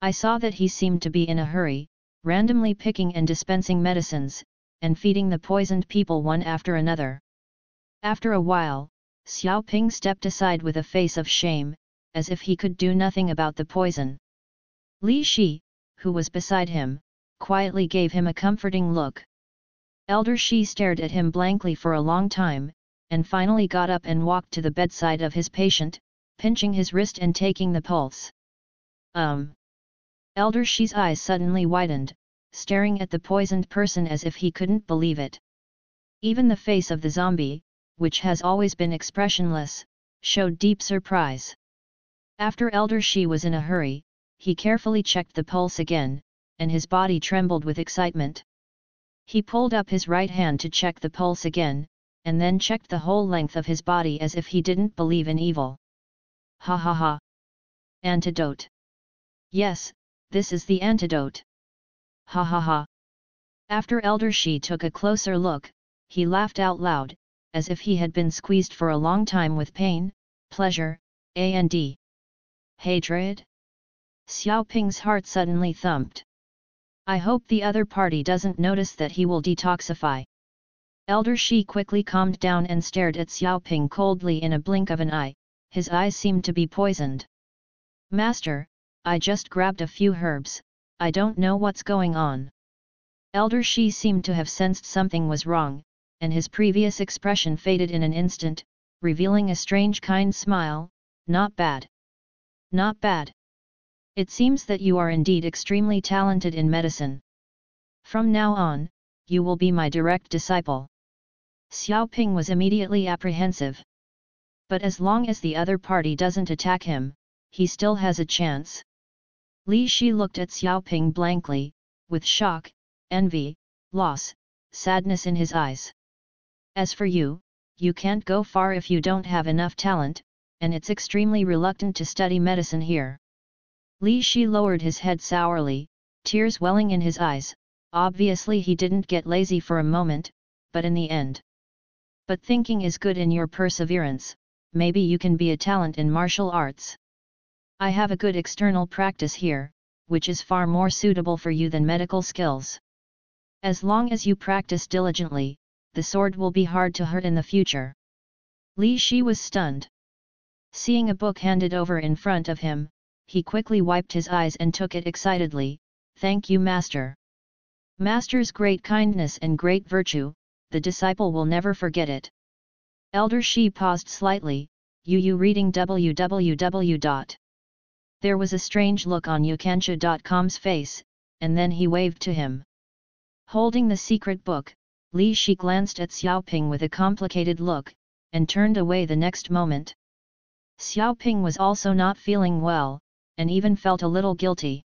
I saw that he seemed to be in a hurry, randomly picking and dispensing medicines, and feeding the poisoned people one after another. After a while, Xiao Ping stepped aside with a face of shame, as if he could do nothing about the poison. Li Shi, who was beside him, quietly gave him a comforting look. Elder Shi stared at him blankly for a long time, and finally got up and walked to the bedside of his patient, pinching his wrist and taking the pulse. Um. Elder Shi's eyes suddenly widened, staring at the poisoned person as if he couldn't believe it. Even the face of the zombie, which has always been expressionless, showed deep surprise. After Elder Shi was in a hurry, he carefully checked the pulse again, and his body trembled with excitement. He pulled up his right hand to check the pulse again, and then checked the whole length of his body as if he didn't believe in evil. Ha ha ha! Antidote! Yes, this is the antidote! Ha ha ha! After Elder Shi took a closer look, he laughed out loud, as if he had been squeezed for a long time with pain, pleasure, and d. hatred. Xiao Ping's heart suddenly thumped. I hope the other party doesn't notice that he will detoxify. Elder Shi quickly calmed down and stared at Xiao Ping coldly in a blink of an eye, his eyes seemed to be poisoned. Master, I just grabbed a few herbs, I don't know what's going on. Elder Shi seemed to have sensed something was wrong, and his previous expression faded in an instant, revealing a strange kind smile, not bad. Not bad. It seems that you are indeed extremely talented in medicine. From now on, you will be my direct disciple. Xiaoping was immediately apprehensive. But as long as the other party doesn't attack him, he still has a chance. Li Shi looked at Xiaoping blankly, with shock, envy, loss, sadness in his eyes. As for you, you can't go far if you don't have enough talent, and it's extremely reluctant to study medicine here. Li Shi lowered his head sourly, tears welling in his eyes, obviously he didn't get lazy for a moment, but in the end. But thinking is good in your perseverance, maybe you can be a talent in martial arts. I have a good external practice here, which is far more suitable for you than medical skills. As long as you practice diligently, the sword will be hard to hurt in the future. Li Shi was stunned. Seeing a book handed over in front of him, he quickly wiped his eyes and took it excitedly, Thank you Master. Master's great kindness and great virtue, the disciple will never forget it. Elder Shi paused slightly, Yu Yu reading www. There was a strange look on uukanshu.com's face, and then he waved to him. Holding the secret book, Li Shi glanced at Xiaoping with a complicated look, and turned away the next moment. Xiaoping was also not feeling well, and even felt a little guilty.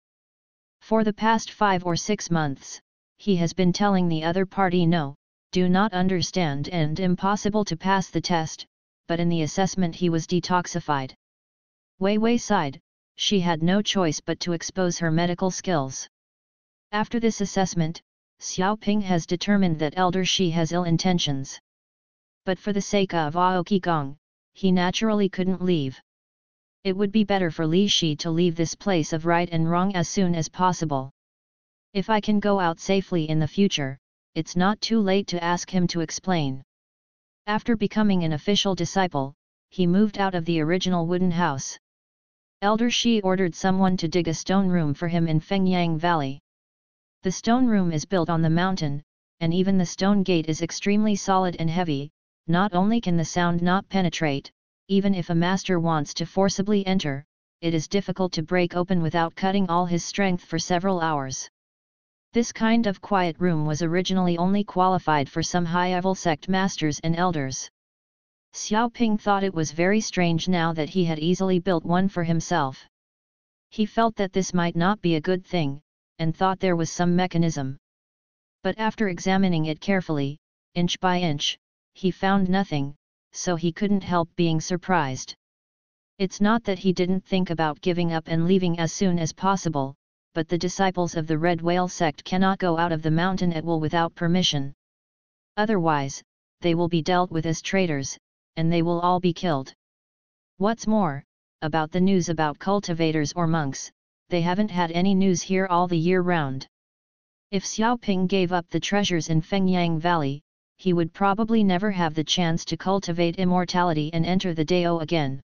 For the past five or six months, he has been telling the other party no, do not understand and impossible to pass the test, but in the assessment he was detoxified. Wei Wei sighed, she had no choice but to expose her medical skills. After this assessment, Xiao Ping has determined that Elder Shi has ill intentions. But for the sake of Aoki Gong, he naturally couldn't leave. It would be better for Li Shi to leave this place of right and wrong as soon as possible. If I can go out safely in the future, it's not too late to ask him to explain. After becoming an official disciple, he moved out of the original wooden house. Elder Shi ordered someone to dig a stone room for him in Fengyang Valley. The stone room is built on the mountain, and even the stone gate is extremely solid and heavy, not only can the sound not penetrate, even if a master wants to forcibly enter, it is difficult to break open without cutting all his strength for several hours. This kind of quiet room was originally only qualified for some high-level sect masters and elders. Xiao Ping thought it was very strange now that he had easily built one for himself. He felt that this might not be a good thing, and thought there was some mechanism. But after examining it carefully, inch by inch, he found nothing, so he couldn't help being surprised. It's not that he didn't think about giving up and leaving as soon as possible, but the disciples of the Red Whale sect cannot go out of the mountain at will without permission. Otherwise, they will be dealt with as traitors, and they will all be killed. What's more, about the news about cultivators or monks, they haven't had any news here all the year round. If Xiaoping gave up the treasures in Fengyang Valley, he would probably never have the chance to cultivate immortality and enter the Dao again.